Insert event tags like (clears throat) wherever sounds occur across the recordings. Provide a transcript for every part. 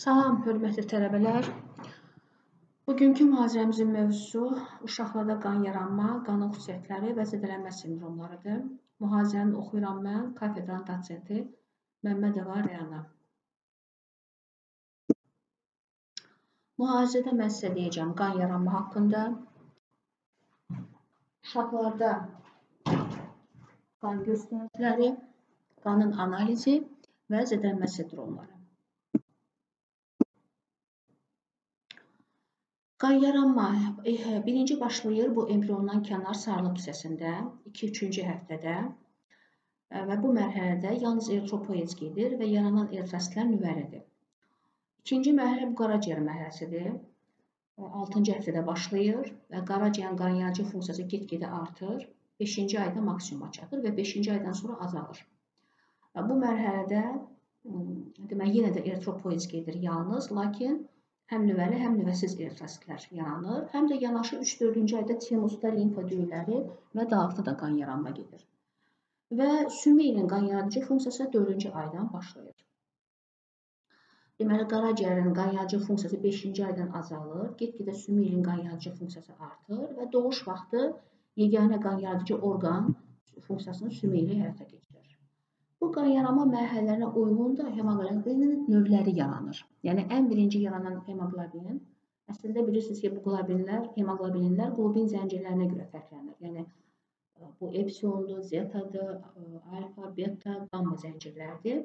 Salam, hörmətli tələbələr. Bugünkü mühazirəmizin mövzusu uşaqlarda qan yaranma, qanın xüsusiyyətləri və zədələnmə sindromlarıdır. Mühazirəni oxuyuram mən, kafedranın dosenti Məmmədova Rəyana. Mühazirədə mən sizə deyəcəm qan yaranma haqqında. Uşaqlarda qan göstəriciləri, qanın analizi və zədələnmə sindromları. Qan yaranma eh, birinci başlayır bu embriondan kənar sarılıq hissəsində 2-3-cü həftədə e, və bu mərhələdə yalnız eritropoez gedir və yaranan eritrositlər nüvəlidir. İkinci mərhələ bu qaraciyər mərhələsidir. 6-cı həftədə başlayır və qaraciyərin qanyarıcı funksiyası get-gedə artır. 5-ci ayda maksimuma çatır və 5-ci aydan sonra azalır. Bu mərhələdə demək yenə də eritropoez gedir yalnız, lakin həm nüvəli, həm nüvəsiz eritrositlər yaranır. Həm də yanaşı 3-4-cü ayda tinusda limfa düyüləri və dağıtı da qan yaranma gedir. Və sümü ilin qan yaradıcı funksiyası 4-cü aydan başlayır. Deməli, qaraciyərin qan yaradıcı funksiyası 5-ci aydan azalır, get-gedə sümü ilin qan yaradıcı funksiyası artır və doğuş vaxtı yeganə qan yaradıcı orqan funksiyasını sümü ili həyata keçirir. Bu qan yaranma mərhələlərinə uyğun da hemoqlobinin növləri yaranır. Yəni ən birinci yaranan hemoqlobin əslində bilirsiniz ki, bu qlobinlər, hemoqlobinlər qlobin zəncirlərinə görə fərqlənir. Yəni e, bu epsilondur, zetadır, e, alfa, beta, gamma zəncirlərdir.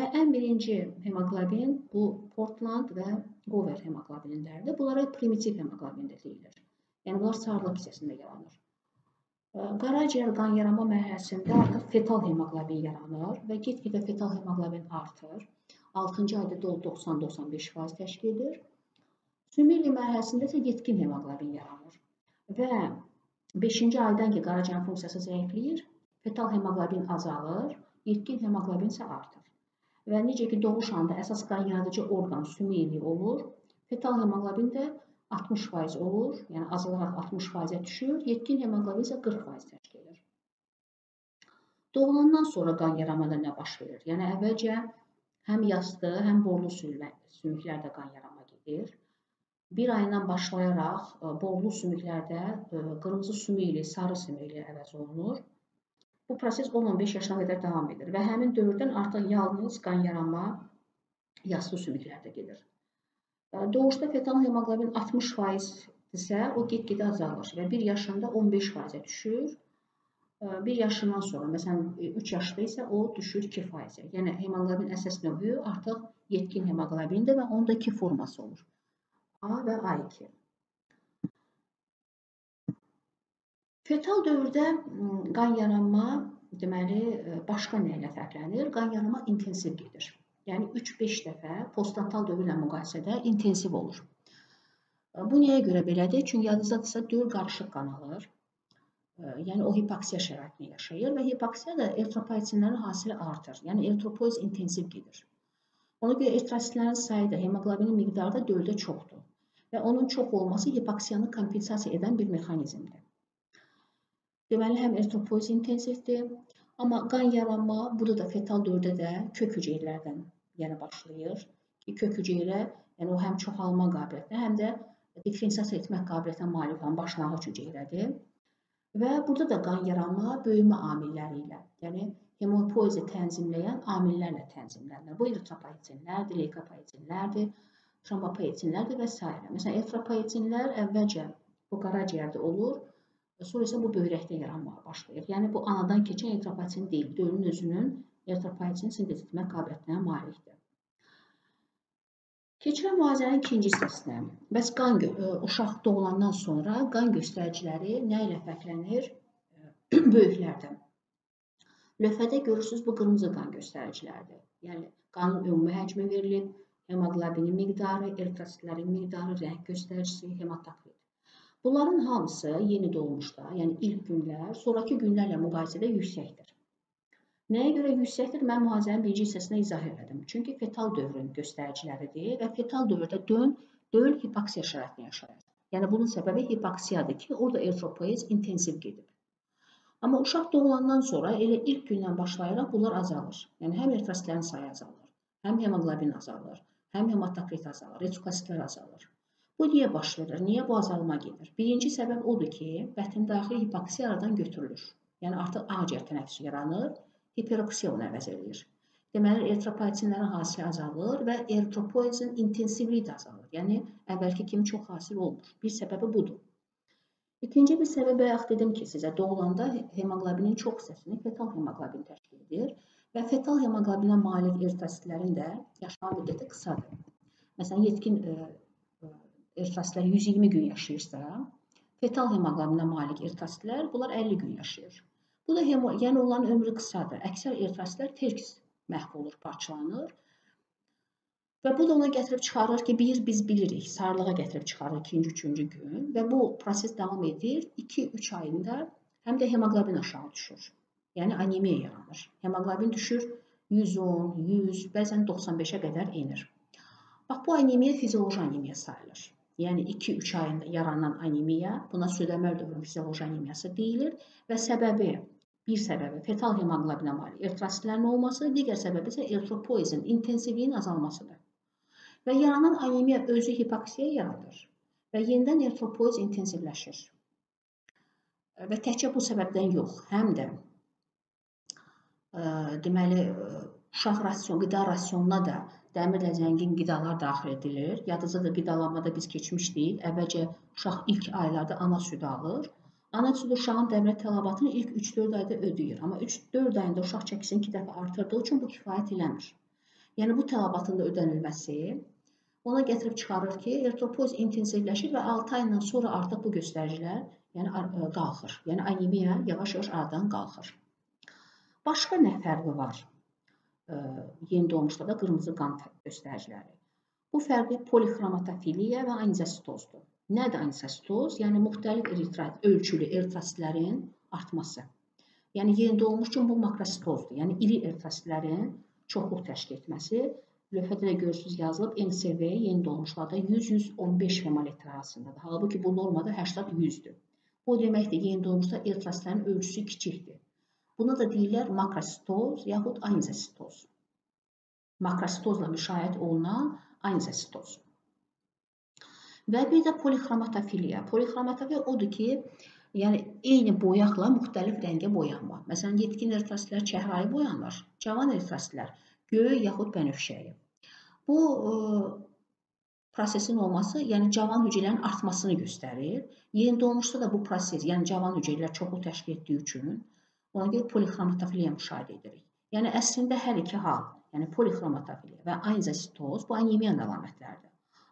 Və ən birinci hemoqlobin bu Portland və Gover hemoqlobinlərdir. Bunlara primitiv hemoqlobin də deyilir. Yəni bunlar sarılıq hissəsində yaranır. Qaraciyər qan yaranma mərhələsində artıq fetal hemoqlobin yaranır və get-gedə fetal hemoqlobin artır. 6-cı ayda 90-95% təşkil edir. Sümili mərhələsində isə yetkin hemoqlobin yaranır. Və 5-ci aydan ki, qaraciyərin funksiyası zəifləyir, fetal hemoqlobin azalır, yetkin hemoqlobin isə artır. Və necə ki, doğuş anda əsas qan yaradıcı orqan sümili olur, fetal hemoqlobin də 60% olur, yəni azalaraq 60%-ə düşür, yetkin hemoqlobin isə 40% təşkil edir. Doğulandan sonra qan yaranmada nə baş verir? Yəni əvvəlcə həm yastı, həm borlu sümüklərdə qan yaranma gedir. Bir ayından başlayaraq e, borlu sümüklərdə e, qırmızı sümük ilə sarı sümük ilə əvəz olunur. Bu proses 10-15 yaşına qədər davam edir və həmin dövrdən artıq yalnız qan yaranma yastı sümüklərdə gedir. Doğuşda fetal hemoqlobin 60%-dirsə, o get-gedə azalır və 1 yaşında 15%-ə düşür. 1 yaşından sonra, məsələn 3 yaşda isə o düşür 2%-ə. Yəni hemoqlobin əsas növü artıq yetkin hemoqlobindir və onun da iki forması olur. A və A2. Fetal dövrdə qan yaranma deməli başqa nə ilə fərqlənir? Qan yaranma intensiv gedir. Yəni 3-5 dəfə postnatal dövrlə müqayisədə intensiv olur. Bu nəyə görə belədir? Çünki yadınızdadırsa döl qarışıq qan alır. Yəni o hipoksiya şəraitində yaşayır və hipoksiyada eritropoyetinlərin hasili artır. Yəni eritropoez intensiv gedir. Ona görə eritrositlərin sayı da, hemoqlobinin miqdarı da döldə çoxdur və onun çox olması hipoksiyanı kompensasiya edən bir mexanizmdir. Deməli, həm eritropoez intensivdir, Amma qan yaranma burada da fetal dövrdə də kök hüceyrələrdən yəni başlayır ki, kök hüceyrə yəni o həm çoxalma qabiliyyətinə, həm də diferensiasiya etmək qabiliyyətinə malik olan başlanğıc hüceyrədir. Və burada da qan yaranma böyümə amilləri ilə, yəni hemopoezi tənzimləyən amillərlə tənzimlənir. Bu eritropoyetinlərdir, leykopoyetinlərdir, trombopoyetinlərdir və s. Məsələn, eritropoyetinlər əvvəlcə bu qaraciyərdə olur, Sonra isə bu böyrəkdə yaranmağa başlayır. Yəni bu anadan keçən eritropoyetin deyil, dölün özünün eritropoyetini sintez etmə qabiliyyətinə malikdir. Keçirəm müalicənin ikinci hissəsinə. Bəs qan e, uşaq doğulandan sonra qan göstəriciləri nə ilə fərqlənir (clears throat) böyüklərdən? Lövhədə görürsüz bu qırmızı qan göstəriciləridir. Yəni qanın ümumi həcmi verilib, hemoqlobinin miqdarı, eritrositlərin miqdarı, rəng göstəricisi, hematokrit. Bunların hamısı yeni doğmuşda, yəni ilk günlər, sonrakı günlərlə müqayisədə yüksəkdir. Nəyə görə yüksəkdir? Mən mühazirənin birinci hissəsində izah elədim. Çünki fetal dövrün göstəriciləridir və fetal dövrdə dön, döl hipoksiya şəraitində yaşayır. Yəni bunun səbəbi hipoksiyadır ki, orada eritropoez intensiv gedib. Amma uşaq doğulandan sonra elə ilk gündən başlayaraq bunlar azalır. Yəni həm eritrositlərin sayı azalır, həm hemoqlobin azalır. həm hematokrit azalır, retikusitlər azalır. Bu niyə baş verir? Niyə bu azalma gedir? Birinci səbəb odur ki, bətin daxili hipoksiya aradan götürülür. Yəni artıq ağciyər tənəffüsü yaranır, hiperoksiya onu əvəz edir. Deməli, eritropoyetinlərin hasili azalır və eritropoyetin intensivliyi də azalır. Yəni, əvvəlki kimi çox hasil olmur. Bir səbəbi budur. İkinci bir səbəb bayaq dedim ki, sizə doğulanda hemoqlobinin çox hissəsini fetal hemoqlobin təşkil edir və fetal hemoqlobinə malik eritrositlərin də yaşama müddəti qısadır. Məsələn, yetkin e, e, eritrositlər 120 gün yaşayırsa, fetal hemoqlobinə malik eritrositlər bunlar 50 gün yaşayır. Bu da hemo, yəni onların ömrü qısadır. Əksər eritrositlər tez məhv olur, parçalanır Və bu da ona gətirib çıxarır ki, bir biz bilirik, sarılığa gətirib çıxarır ikinci, üçüncü gün və bu proses davam edir. 2-3 ayında həm də hemoqlobin aşağı düşür. Yəni anemiya yaranır. Hemoqlobin düşür 110, 100, bəzən 95-ə qədər enir. Bax bu anemiya fizioloji anemiya sayılır. Yəni 2-3 ayında yaranan anemiya, buna südəmər dövrü fizioloji anemiyası deyilir və səbəbi bir səbəbi fetal hemoqlobinə malik eritrositlərin olması, digər səbəbi isə eritropoezin intensivliyinin azalmasıdır. Və yaranan anemiya özü hipoksiya yaradır və yenidən eritropoez intensivləşir. Və təkcə bu səbəbdən yox, həm də ə, deməli uşaq rasion, qida rasionuna da dəmirlə zəngin qidalar daxil edilir. Yadınızdadır, qidalanmada biz keçmişdik. Əvvəlcə uşaq ilk aylarda ana südü alır. Ana südü uşağın dəmir tələbatını ilk 3-4 ayda ödəyir. Amma 3-4 ayında uşaq çəkisini 2 dəfə artırdığı üçün bu kifayət eləmir. Yəni bu tələbatın da ödənilməsi ona gətirib çıxarır ki, eritropoz intensivləşir və 6 aydan sonra artıq bu göstəricilər yəni e, qalxır. Yəni anemiya yavaş-yavaş aradan qalxır. Başqa nə fərqi var? E, yeni doğmuşlarda qırmızı qan göstəriciləri. Bu fərqi polixromatofiliya və anizostozdur. Nədir anizositoz? Yəni müxtəlif eritrit ölçülü eritrositlərin artması. Yəni yeni doğmuş üçün bu makrositozdur. Yəni iri eritrositlərin çoxluq təşkil etməsi. Lövhədə də görürsünüz yazılıb MCV yeni doğmuşlarda 100-115 femolitr arasındadır. Halbuki bu normada 80-100-dür. Bu deməkdir, yeni doğmuşda eritrositlərin ölçüsü kiçikdir. Buna da deyirlər makrositoz yaxud anizositoz. Makrositozla müşahidə olunan anizositoz. Və bir də polixromatofiliya. Polixromatofiliya odur ki, yəni eyni boyaqla müxtəlif rəngə boyanma. Məsələn, yetkin eritrositlər çəhrayı boyanır, cavan eritrositlər göy yaxud bənövşəyi. Bu ə, e, prosesin olması, yəni cavan hüceyrələrin artmasını göstərir. Yeni doğmuşda da bu proses, yəni cavan hüceyrələr çoxlu təşkil etdiyi üçün ona görə polixromatofiliya müşahidə edirik. Yəni əslində hər iki hal, yəni polixromatofiliya və anizositoz bu anemiyanın əlamətləridir.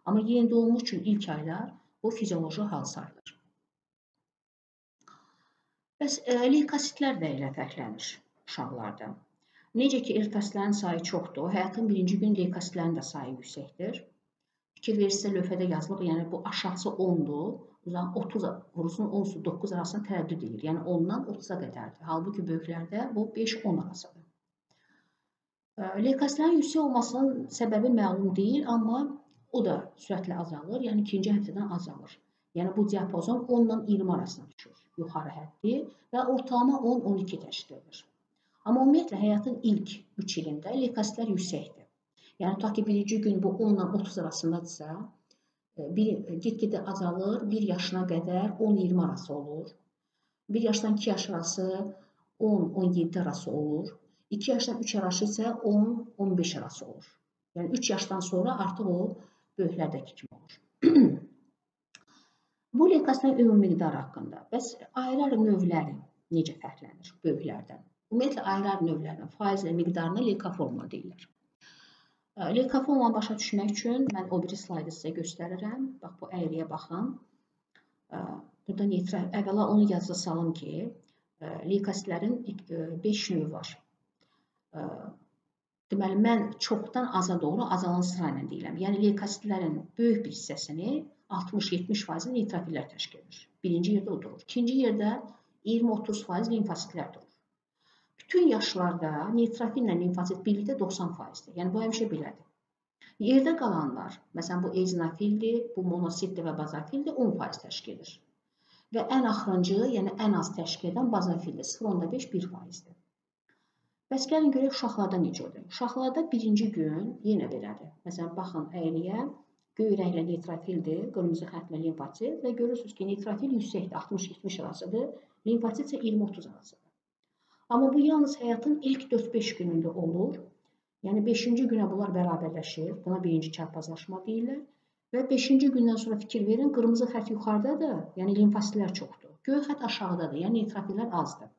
Amma yeni doğmuş üçün ilk aylar bu fizioloji hal sayılır. Bəs e, leykositlər də elə fərqlənir uşaqlarda. Necə ki, eritrositlərin sayı çoxdur, həyatın birinci gün leykositlərin də sayı yüksəkdir. Fikir verirsə, lövhədə yazılıb, yəni bu aşağısı 10-dur, uzaq 30 vurusun 10 9 arasında tərəddüd edir. Yəni 10-dan 30-a qədərdir. Halbuki böyüklərdə bu 5-10 arasıdır. E, leykositlərin yüksək olmasının səbəbi məlum deyil, amma o da sürətlə azalır, yəni ikinci həftədən azalır. Yəni bu diapazon 10 ilə 20 arasına düşür yuxarı həddi və ortalama 10-12 təşkil edir. Amma ümumiyyətlə həyatın ilk 3 ilində leykositlər yüksəkdir. Yəni tutaq ki, birinci gün bu 10 ilə 30 arasındadırsa, e, bir get-gedə azalır, 1 yaşına qədər 10-20 arası olur. 1 yaşdan 2 yaş arası 10-17 arası olur. 2 yaşdan 3 arası isə 10-15 arası olur. Yəni 3 yaşdan sonra artıq o böyüklərdəki kimi olur. (clears throat) Bu leykositlərin ümumi miqdarı haqqında. Bəs ayrı-ayrı növləri necə fərqlənir böyüklərdən? Ümumiyyətlə ayrı-ayrı növlərin faiz miqdarına leykoformula deyirlər. Leykoformulanı başa düşmək üçün mən o biri slaydı sizə göstərirəm. Bax bu əyriyə baxın. Burada neytral əvvəla onu yazı salım ki, leykositlərin 5 növü var. Deməli mən çoxdan aza doğru azalan sıra ilə deyirəm. Yəni leykositlərin böyük bir hissəsini 60-70% neytrofillər təşkil edir. Birinci yerdə o durur. İkinci yerdə 20-30% limfositlər durur. Bütün yaşlarda neytrofillə limfosit birlikdə 90%dir. Yəni bu həmişə belədir. Yerdə qalanlar, məsələn bu eozinofildir, bu monositdir və bazofildir 10% təşkil edir. Və ən axırıncı, yəni ən az təşkil edən bazofildir 0.5-1%-dir. Bəs gəlin görək uşaqlarda necədir? Uşaqlarda birinci gün yenə belədir. Məsələn, baxın əyriyə, göy rənglə neytrofildir, qırmızı xəttlə limfasit və görürsünüz ki, neytrofil yüksəkdir, 60-70 arasıdır, limfasit isə 20-30 arasıdır. Amma bu yalnız həyatın ilk 4-5 günündə olur. Yəni 5-ci günə bunlar bərabərləşir. Buna birinci çarpazlaşma deyirlər. Və 5-ci gündən sonra fikir verin, qırmızı xətt yuxarıdadır, yəni limfositlər çoxdur. Göy xətt aşağıdadır, yəni neytrofillər azdır.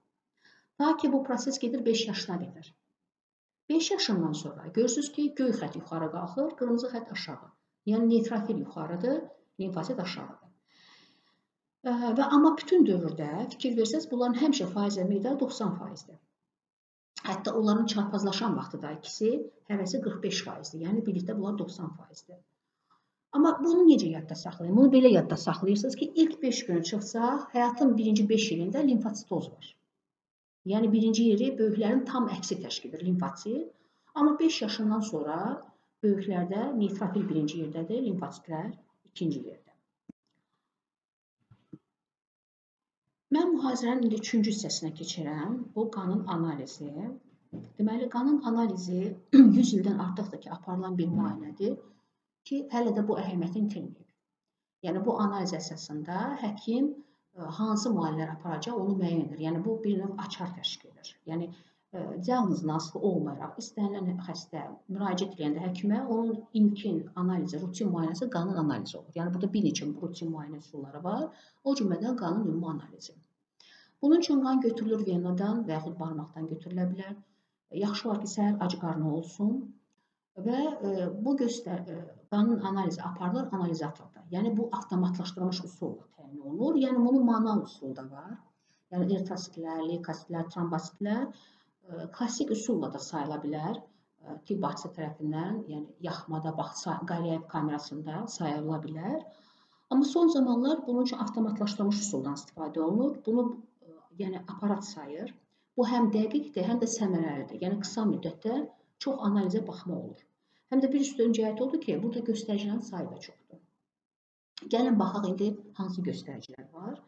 Ta ki bu proses gedir 5 yaşına qədər. 5 yaşından sonra görürsüz ki, göy xətt yuxarı qalxır, qırmızı xətt aşağı. Yəni neytrofil yuxarıdır, limfosit aşağıdır. Və amma bütün dövrdə fikir versəz, bunların həmişə faiz və miqdarı 90%dir. Hətta onların çarpazlaşan vaxtı da ikisi həvəsi 45%dir. Yəni birlikdə bunlar 90%dir. Amma bunu necə yadda saxlayın? Bunu belə yadda saxlayırsınız ki, ilk 5 günü çıxsaq, həyatın birinci 5 ilində limfositoz var. Yəni birinci yeri böyüklərin tam əksi təşkil edir limfosit. Amma 5 yaşından sonra böyüklərdə neytrofil birinci yerdədir, limfositlər ikinci yerdə. Mən mühazirənin indi üçüncü hissəsinə keçirəm. Bu qanın analizi. Deməli, qanın analizi (clears throat) 100 ildən artıqdır ki, aparılan bir müayinədir ki, hələ də bu əhəmiyyətini itirməyib. Yəni, bu analiz əsasında həkim hansı müayinələr aparacaq onu müəyyən edir. Yəni bu bir növ açar təşkil edir. Yəni diaqnozdan asılı olmayaraq istənilən xəstə müraciət edəndə həkimə onun ilkin analizi, rutin müayinəsi qanın analizi olur. Yəni burada bir neçə rutin müayinə üsulları var. O cümlədən qanın ümumi analizi. Bunun üçün qan götürülür venadan və yaxud barmaqdan götürülə bilər. Yaxşı olar ki, səhər ac qarnı olsun və bu göstər qanın analizi aparılır analizatorda. Yəni bu avtomatlaşdırılmış üsulla təmin olunur. Yəni bunun manual üsulu da var. Yəni eritrositlər, leykositlər, trombositlər klassik üsulla da sayıla bilər. E, tibb bacısı tərəfindən, yəni yaxmada, bax, Qaliyev kamerasında sayıla bilər. Amma son zamanlar bunun üçün avtomatlaşdırılmış üsuldan istifadə olunur. Bunu e, yəni aparat sayır. Bu həm dəqiqdir, həm də səmərəlidir. Yəni qısa müddətdə çox analizə baxma olur. Həm də bir üstün cəhət odur ki, burada göstəricilərin sayı da çoxdur. Gəlin baxaq indi hansı göstəricilər var.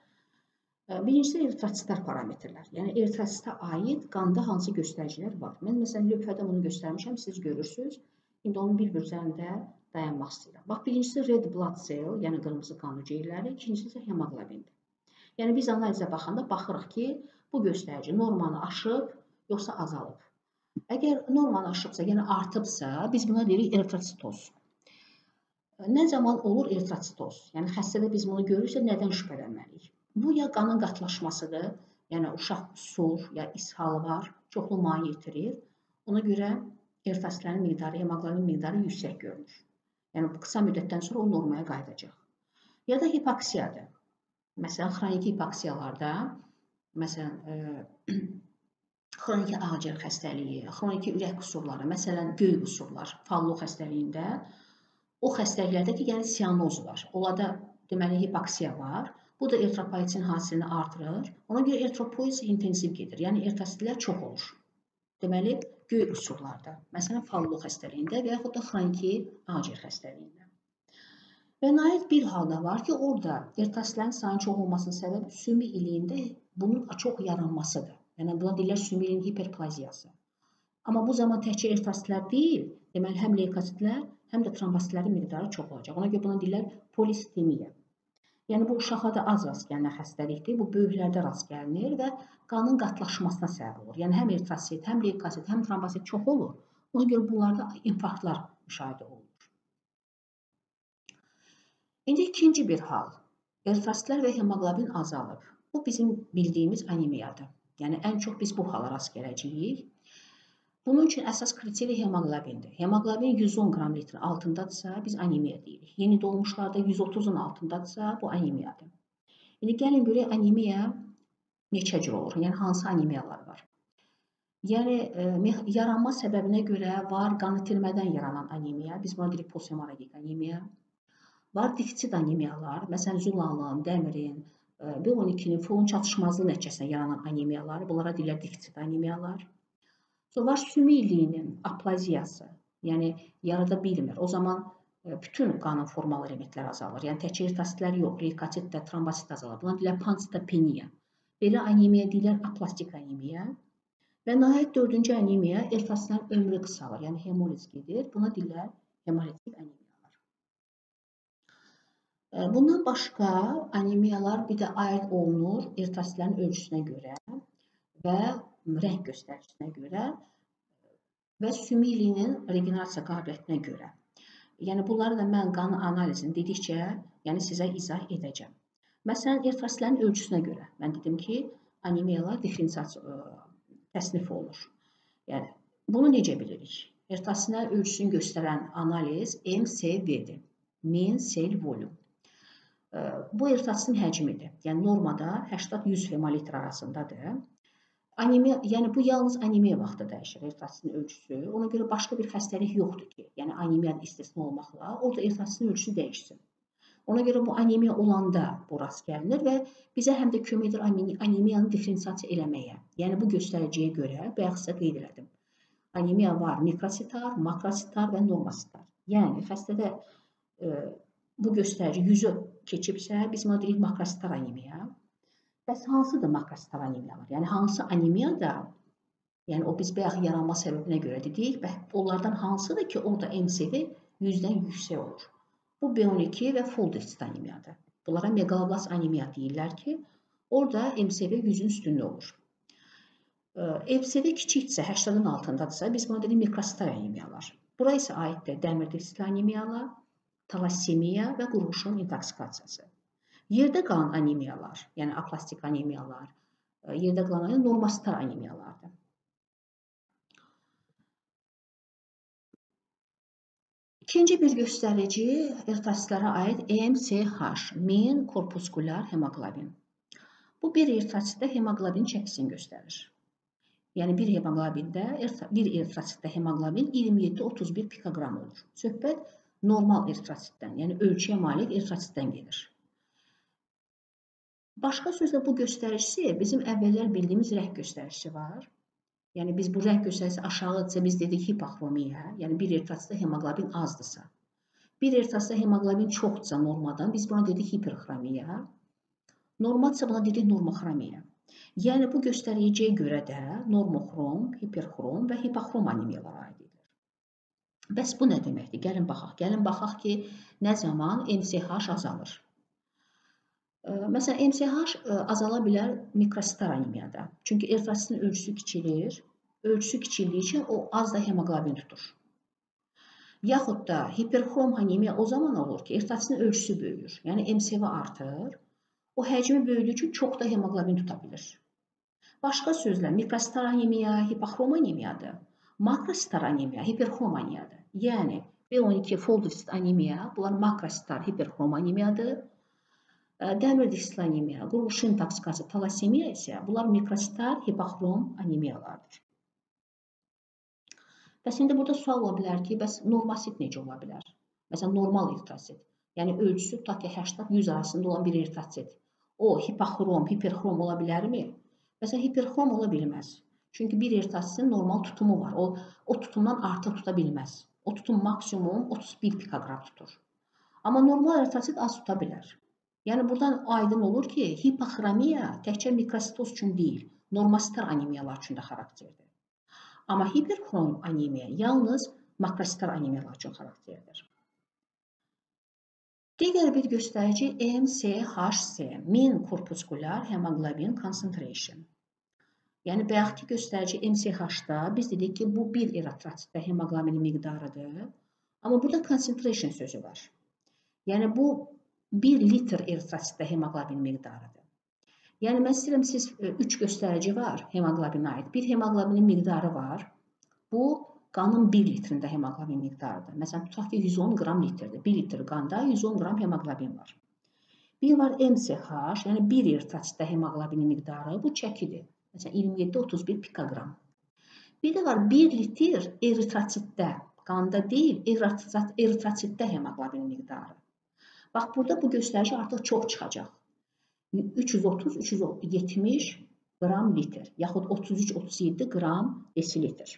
Birincisi eritrositlər parametrlər. Yəni eritrositə aid qanda hansı göstəricilər var. Mən məsələn lövhədə bunu göstərmişəm, siz görürsüz. İndi onun bir-bir üzərində dayanmaq istəyirəm. Bax, birincisi red blood cell, yəni qırmızı qan hüceyrələri, ikincisi isə hemoqlobindir. Yəni biz analizə baxanda baxırıq ki, bu göstərici normanı aşıb yoxsa azalıb. Əgər normanı aşıbsa, yəni artıbsa, biz buna deyirik eritrositoz. Nə zaman olur eritrositoz? Yəni xəstədə biz bunu görürsə nədən şübhələnməliyik? Bu ya qanın qatlaşmasıdır, yəni uşaq sur ya ishal var, çoxlu maye itirir. Ona görə eritrositlərin miqdarı, hemoqlobin miqdarı yüksək görünür. Yəni qısa müddətdən sonra o normaya qayıdacaq. Ya da hipoksiyadır. Məsələn, xroniki hipoksiyalarda, məsələn, e, xroniki ağciyər xəstəliyi, xroniki ürək qüsurları, məsələn, göy qüsurlar, fallo xəstəliyində O xəstəliklərdə ki, yəni sianoz var. Onlarda deməli hipoksiya var. Bu da eritropoyetin hasilini artırır. Ona görə eritropoyez intensiv gedir. Yəni eritrositlər çox olur. Deməli, göy qüsurlarda, məsələn, fallo xəstəliyində və yaxud da xroniki ağciyər xəstəliyində. Və nəhayət bir halda var ki, orada eritrositlərin sayının çox olmasının səbəbi sümük iliyində bunun çox yaranmasıdır. Yəni buna deyirlər iliyinin hiperplaziyası. Amma bu zaman təkcə eritrositlər deyil, deməli həm leykositlər, həm də trombositlərin miqdarı çox olacaq. Ona görə buna deyirlər polisitemiya. Yəni bu uşaqlarda az rast gəlinən xəstəlikdir. Bu böyüklərdə rast gəlinir və qanın qatlaşmasına səbəb olur. Yəni həm eritrosit, həm leykosit, həm trombosit çox olur. Ona görə bunlarda infarktlar müşahidə olunur. İndi ikinci bir hal. Eritrositlər və hemoqlobin azalıb. Bu bizim bildiyimiz anemiyadır. Yəni ən çox biz bu hala rast gələcəyik. Bunun üçün əsas kriteri hemoqlobindir. Hemoqlobin 110 qram litrin altındadırsa, biz anemiya deyirik. Yeni doğmuşlarda 130-un altındadırsa, bu anemiyadır. İndi gəlin görək anemiya neçə cür olur? Yəni hansı anemiyalar var? Yəni e, yaranma səbəbinə görə var qan itirmədən yaranan anemiya. Biz buna deyirik poshemoragik anemiya. Var defitsit anemiyalar, məsələn zulalın, dəmirin, B12-nin, folun çatışmazlığı nəticəsində yaranan anemiyalar. Bunlara deyirlər defitsit anemiyalar. So var sümükliyinin aplaziyası, yəni yarada bilmir. O zaman e, bütün qanın formal elementləri azalır. Yəni təkcə eritrositlər yox, leykosit də, trombosit azalır. Buna deyirlər panstopeniya. Belə anemiya deyirlər aplastik anemiya. Və nəhayət dördüncü anemiya ertasilərin ömrü qısalır, yəni hemoliz gedir. Buna deyirlər hemolitik anemiyalar. Bundan başqa anemiyalar bir də ayırd olunur ertasilərin ölçüsünə görə və rəng göstəricisinə görə və sümüylinin regenerasiya qabiliyyətinə görə. Yəni bunları da mən qan analizini dedikcə, yəni sizə izah edəcəm. Məsələn, ertasilərin ölçüsünə görə mən dedim ki, anemiyalar diferensiasiya təsnif olunur. Yəni, bunu necə bilirik? Ertasinə ölçüsünü göstərən analiz MCV-dir. Mean Cell Volume. Bu ertasinin həcmidir. Yəni, normada 80-100 femolitr arasındadır. Anemiya, yəni bu yalnız anemiya vaxtı dəyişir ertasinin ölçüsü. Ona görə başqa bir xəstəlik yoxdur ki, yəni anemiyanın istisna olmaqla orada ertasinin ölçüsü dəyişsin. Ona görə bu anemiya olanda bu rast gəlinir və bizə həm də kömək edir anemiyanı diferensiasiya eləməyə. Yəni bu göstəriciyə görə bayaq sizə qeyd elədim. Anemiya var mikrositar, makrositar və normositar. Yəni xəstədə e, bu göstərici 100-ü keçibsə, biz buna deyirik makrositar anemiya. Bəs hansıdır makrositar anemiyalar? Yəni hansı anemiya da Yəni o biz bayaq yaranma səbəbinə görə dedik və onlardan hansıdır ki, orada MCV 100-dən yüksək olur? Bu B12 və Foldestit anemiyadır. Bunlara megaloblas anemiya deyirlər ki, orada MCV 100-ün üstündə olur. MCV kiçikdirsə, 80-ın altındadırsa, biz buna deyirik mikrositar anemiyalar. Bura isə aiddir dəmir defisit anemiyalar, talassemiya və qurğuşun intoksikasiyası. Yerdə qalan anemiyalar, yəni aplastik anemiyalar, yerdə qalan normositar anemiyalardır. İkinci bir göstərici eritrositlərə aid EMCH, min korpuskulyar hemoqlobin. Bu bir eritrositdə hemoqlobin çəkisini göstərir. Yəni bir hemoqlobində, bir eritrositdə hemoqlobin 27-31 pikoqram olur. Söhbət normal eritrositdən, yəni ölçüyə malik eritrositdən gedir. Başqa sözlə bu göstəricisi bizim əvvəllər bildiyimiz rəng göstəricisi var. Yəni biz bu rəng göstəricisi aşağıdırsa biz dedik hipoxromiya, yəni bir eritrositdə hemoqlobin azdırsa. Bir eritrositdə hemoqlobin çoxdursa normadan biz buna dedik hiperxromiya. Normaldırsa buna dedik normoxromiya. Yəni bu göstəriciyə görə də normoxrom, hiperxrom və hipoxrom anemiyalar aid edilir. Bəs bu nə deməkdir? Gəlin baxaq. Gəlin baxaq ki, nə zaman MCH azalır. Məsələn, MCH azala bilər mikrositar anemiyada. Çünki eritrositin ölçüsü kiçilir. Ölçüsü kiçildiyi üçün o az da hemoqlobin tutur. Yaxud da hiperxrom anemiya o zaman olur ki, eritrositin ölçüsü böyüyür. Yəni MCV artır. O həcmi böyüdüyü üçün çox da hemoqlobin tuta bilir. Başqa sözlə, mikrositar anemiya hipoxrom anemiyadır. Yəni B12 folded anemiya, bunlar makrositar hiperxrom anemiyadır. Dəmir diskli anemiya, qurğuşu intoksikasiya, talassemiya isə bunlar mikrositar hipoxrom anemiyalardır. Bəs indi burada sual ola bilər ki, bəs normosit necə ola bilər? Məsələn, normal eritrosit. Yəni ölçüsü tutaq ki, 80-100 arasında olan bir eritrosit. O hipoxrom, hiperxrom ola bilərmi? Məsələn, hiperxrom ola bilməz. Çünki bir eritrositin normal tutumu var. O o tutumdan artıq tuta bilməz. O tutum maksimum 31 pikoqram tutur. Amma normal eritrosit az tuta bilər. Yəni buradan aydın olur ki, hipoxromiya təkcə mikrositoz üçün deyil, normositar anemiyalar üçün də xarakterdir. Amma hiperxrom anemiya yalnız makrositar anemiyalar üçün xarakterdir. Digər bir göstərici MCHC, min korpuskulyar hemoglobin concentration. Yəni bayaqki göstərici MCH-da biz dedik ki, bu bir eritrositdə hemoqlobinin miqdarıdır. Amma burada concentration sözü var. Yəni bu 1 litr eritrositdə hemoqlobin miqdarıdır. Yəni mən istəyirəm siz 3 e, göstərici var hemoqlobinə aid. Bir hemoqlobinin miqdarı var. Bu qanın 1 litrində hemoqlobin miqdarıdır. Məsələn, tutaq ki 110 qram litrdir. 1 litr qanda 110 qram hemoqlobin var. Bir var MCH, yəni 1 eritrositdə hemoqlobinin miqdarı. Bu çəkidir. Məsələn 27-31 pikoqram. Bir də var 1 litr eritrositdə, qanda deyil, eritrositdə hemoqlobin miqdarı. Bax, burada bu göstərici artıq çox çıxacaq. 330-370 qram litr, yaxud 33-37 qram desilitr.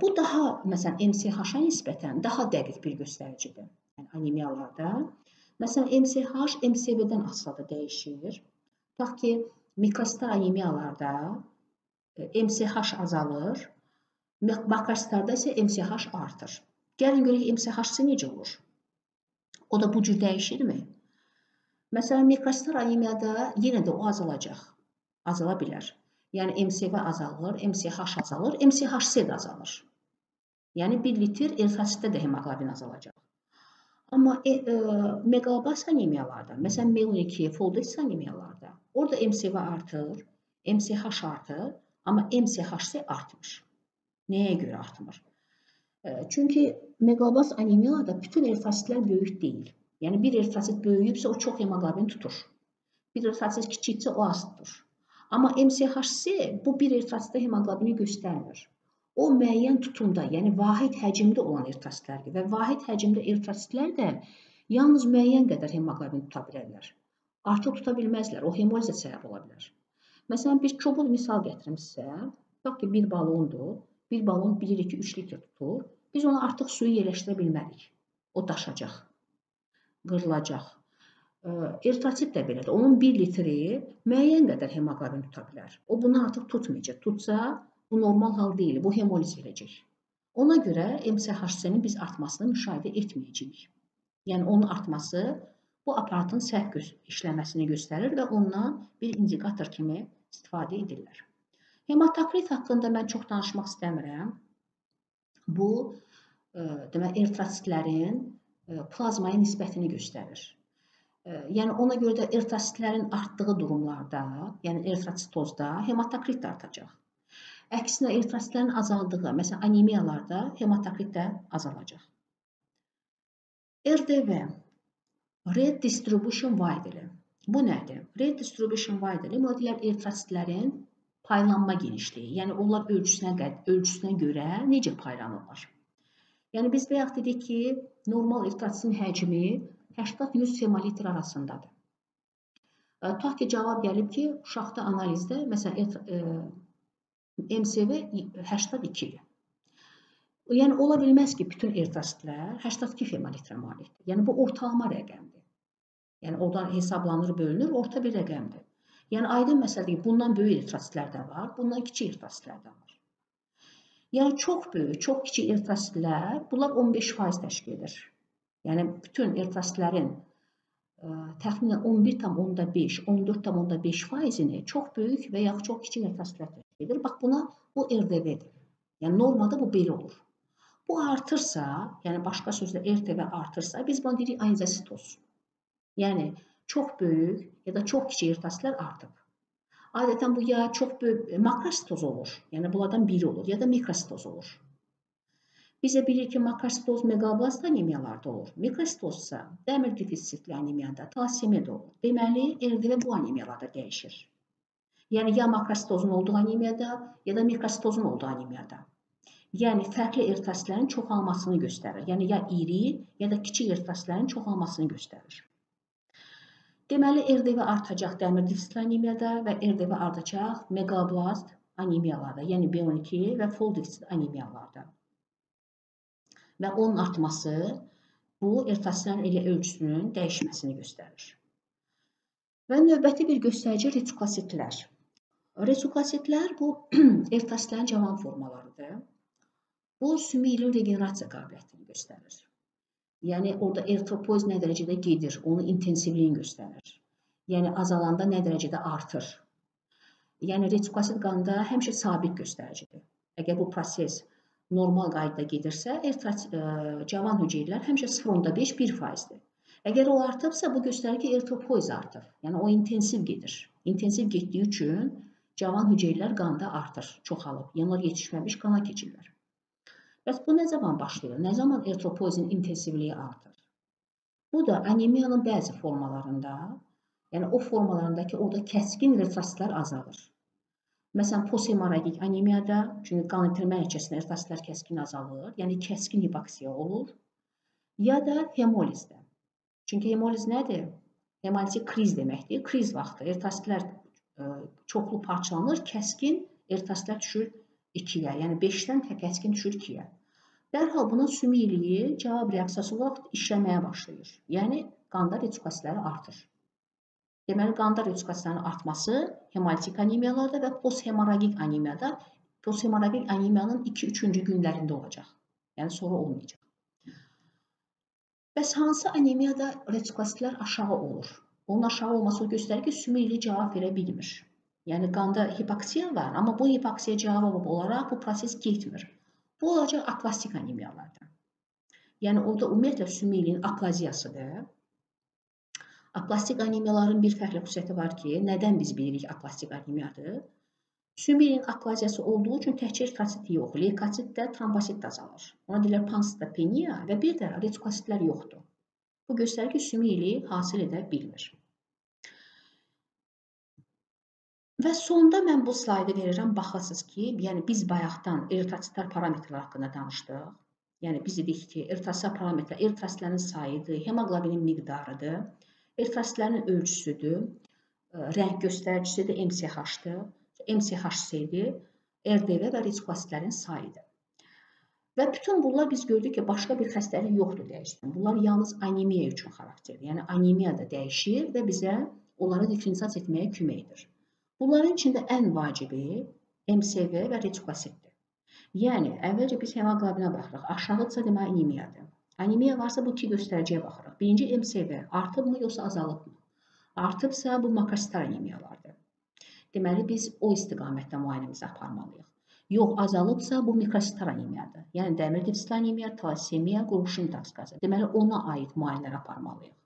Bu daha, məsələn, MCH-a nisbətən daha dəqiq bir göstəricidir. Yəni, anemiyalarda. Məsələn, MCH MCV-dən asılı dəyişir. Tutaq ki, mikrositar anemiyalarda MSH azalır, makrositlərdə isə MSH artır. Gəlin görək MSH-sı necə olur? O da bu cür dəyişirmi? Məsələn, mikrositar anemiyada yenə də o azalacaq. Azala bilər. Yəni MSV azalır, MSH azalır, MSHC də azalır. Yəni 1 litr eritrositdə də hemoqlobin azalacaq. Amma e, e, megalobas anemiyalarda, məsələn, melon-2, foldesis anemiyalarda, orada MSV artır, MSH artır, amma MSHC artmır. Nəyə görə artmır? Çünki megalobas anemiyalarda bütün eritrositlər böyük deyil. Yəni bir eritrosit böyüyübsə o çox hemoqlobin tutur. Bir eritrosit kiçiksə o az tutur. Amma MSHC bu bir eritrositdə hemoqlobini göstərmir. O müəyyən tutumda, yəni vahid həcmdə olan eritrositlərdir və vahid həcmdə eritrositlər də yalnız müəyyən qədər hemoqlobin tuta bilərlər. Artıq tuta bilməzlər, o hemolizə səbəb ola bilər. Məsələn, bir kobud misal gətirim sizə. Tutaq ki, bir balondur bir balon 1, 2, 3 litr tutur. Biz ona artıq suyu yerləşdirə bilmərik. O daşacaq, qırılacaq. Eritrosit də belədir. Onun 1 litri müəyyən qədər hemoqlobin tuta bilər. O bunu artıq tutmayacaq. Tutsa, bu normal hal deyil. Bu hemoliz verəcək. Ona görə MSHC-nin biz artmasını müşahidə etməyəcəyik. Yəni onun artması bu aparatın səhv işləməsini göstərir və ondan bir indikator kimi istifadə edirlər. Hematokrit haqqında mən çox danışmaq istəmirəm. Bu, e, demək, eritrositlərin e, plazmaya nisbətini göstərir. E, yəni ona görə də eritrositlərin artdığı durumlarda, yəni eritrositozda hematokrit artacaq. Əksinə eritrositlərin azaldığı, məsələn, anemiyalarda hematokrit də azalacaq. RDV Red Distribution Widely. Bu nədir? Red Distribution Widely modilər eritrositlərin paylanma genişliyi. Yəni onlar ölçüsünə ölçüsünə görə necə paylanırlar? Yəni biz bayaq dedik ki, normal eritrositin həcmi 80-100 femolitr arasındadır. Tutaq ki, cavab gəlib ki, uşaqda analizdə məsələn e, MSV 82-dir. Yəni ola bilməz ki, bütün eritrositlər 82 femolitrə malikdir. Yəni bu ortalama rəqəmdir. Yəni oradan hesablanır, bölünür, orta bir rəqəmdir. Yəni aydın məsələdir ki, bundan böyük eritrositlər də var, bundan kiçik eritrositlər də var. Yəni çox böyük, çox kiçik eritrositlər, bunlar 15% təşkil edir. Yəni bütün eritrositlərin ə, təxminən 11,5, 14,5 faizini çox böyük və yaxud çox kiçik eritrositlər təşkil edir. Bax buna bu RDV-dir. Yəni normada bu belə olur. Bu artırsa, yəni başqa sözlə RTV artırsa, biz buna deyirik anizositoz. Yəni çox böyük ya da çox kiçik eritrositlər artıb. Adətən bu ya çox böyük makrositoz olur, yəni bunlardan biri olur, ya da mikrositoz olur. Bizə bilir ki, makrositoz megablast anemiyalarda olur. Mikrositoz isə dəmir defisitli anemiyada, talassemiyada olur. Deməli, RDV bu anemiyalarda dəyişir. Yəni ya makrositozun olduğu anemiyada, ya da mikrositozun olduğu anemiyada. Yəni fərqli eritrositlərin çoxalmasını göstərir. Yəni ya iri, ya da kiçik eritrositlərin çoxalmasını göstərir. Deməli, RDV artacaq dəmir defisitli anemiyada və RDV artacaq megablast anemiyalarda, yəni B12 və fol defisitli anemiyalarda. Və onun artması bu eritrositlərin elə ölçüsünün dəyişməsini göstərir. Və növbəti bir göstərici retikositlər. Retikositlər bu (clears throat) eritrositlərin cavan formalarıdır. Bu sümüyün regenerasiya qabiliyyətini göstərir. Yəni orada eritropoz nə dərəcədə gedir, onun intensivliyini göstərir. Yəni azalanda nə dərəcədə artır. Yəni retikosit qanda həmişə sabit göstəricidir. Əgər bu proses normal qaydada gedirsə, eritrot e, cavan hüceyrələr həmişə 0.5-1%-dir. Əgər o artıbsa, bu göstərir ki, eritropoz artır. Yəni o intensiv gedir. İntensiv getdiyi üçün cavan hüceyrələr qanda artır, çoxalıb. Yəni onlar yetişməmiş qana keçirlər. Bəs bu nə zaman başlayır? Nə zaman eritropoizin intensivliyi artır? Bu da anemiyanın bəzi formalarında, yəni o formalarındakı orada kəskin eritrositlər azalır. Məsələn, poshemorragik anemiyada, çünki qan itirmə nəticəsində eritrositlər kəskin azalır, yəni kəskin hipoksiya olur. Ya da hemolizdə. Çünki hemoliz nədir? Hemolizi kriz deməkdir. Kriz vaxtı eritrositlər e, çoxlu parçalanır, kəskin eritrositlər düşür 2-yə, yəni 5-dən kəskin düşür 2-yə. Dərhal buna sümük iliyi cavab reaksiyası olaraq işləməyə başlayır. Yəni qanda retikositləri artır. Deməli, qanda retikulositlərin artması hemolitik anemiyalarda və posthemorragik anemiyada, posthemorragik anemiyanın 2-3-cü günlərində olacaq. Yəni sonra olmayacaq. Bəs hansı anemiyada retikulositlər aşağı olur? Onun aşağı olması göstərir ki, sümükli cavab verə bilmir. Yəni qanda hipoksiya var, amma bu hipoksiya cavabı olaraq bu proses getmir. Bu olacaq aplastik anemiyalarda. Yəni orada ümumiyyətlə sümüklün aplaziyasıdır. Aplastik anemiyaların bir fərqli xüsusiyyəti var ki, nədən biz bilirik aplastik anemiyadır? Sümüyün aplaziyası olduğu üçün təkcə eritrosit yox, leykositdə trombosit də azalır. Ona deyirlər panstopeniya və bir də retikositlər yoxdur. Bu göstərir ki, sümüyü hasil edə bilmir. Və sonda mən bu slaydı verirəm, baxasınız ki, yəni biz bayaqdan eritrositlər parametrlər haqqında danışdıq. Yəni biz dedik ki, eritrosit parametrlər eritrositlərin sayıdır, hemoqlobinin miqdarıdır. Eritrositlərin ölçüsüdür, rəng göstəricisidir, MCH-dır. MCH-idi, RDV və retikulositlərin sayıdır. Və bütün bunlar biz gördük ki, başqa bir xəstəlik yoxdur dəyişən. Bunlar yalnız anemiya üçün xarakterdir. Yəni anemiya da dəyişir və bizə onları diferensiasiya etməyə kömək edir. Bunların içində ən vacibi MCV və retikulositdir. Yəni əvvəlcə biz hemoqlobinə baxırıq. Aşağıdsa deməli anemiyadır. Anemiya varsa bu iki göstəriciyə baxırıq. Birinci MCV artıbmı yoxsa azalıbmı? Artıbsa bu makasitar anemiyalardır. Deməli biz o istiqamətdə müayinəmizi aparmalıyıq. Yox, azalıbsa bu mikrositar anemiyadır. Yəni dəmir defisitli anemiya, talasemiya, qurğuşun intoxikasiya. Deməli ona aid müayinələr aparmalıyıq.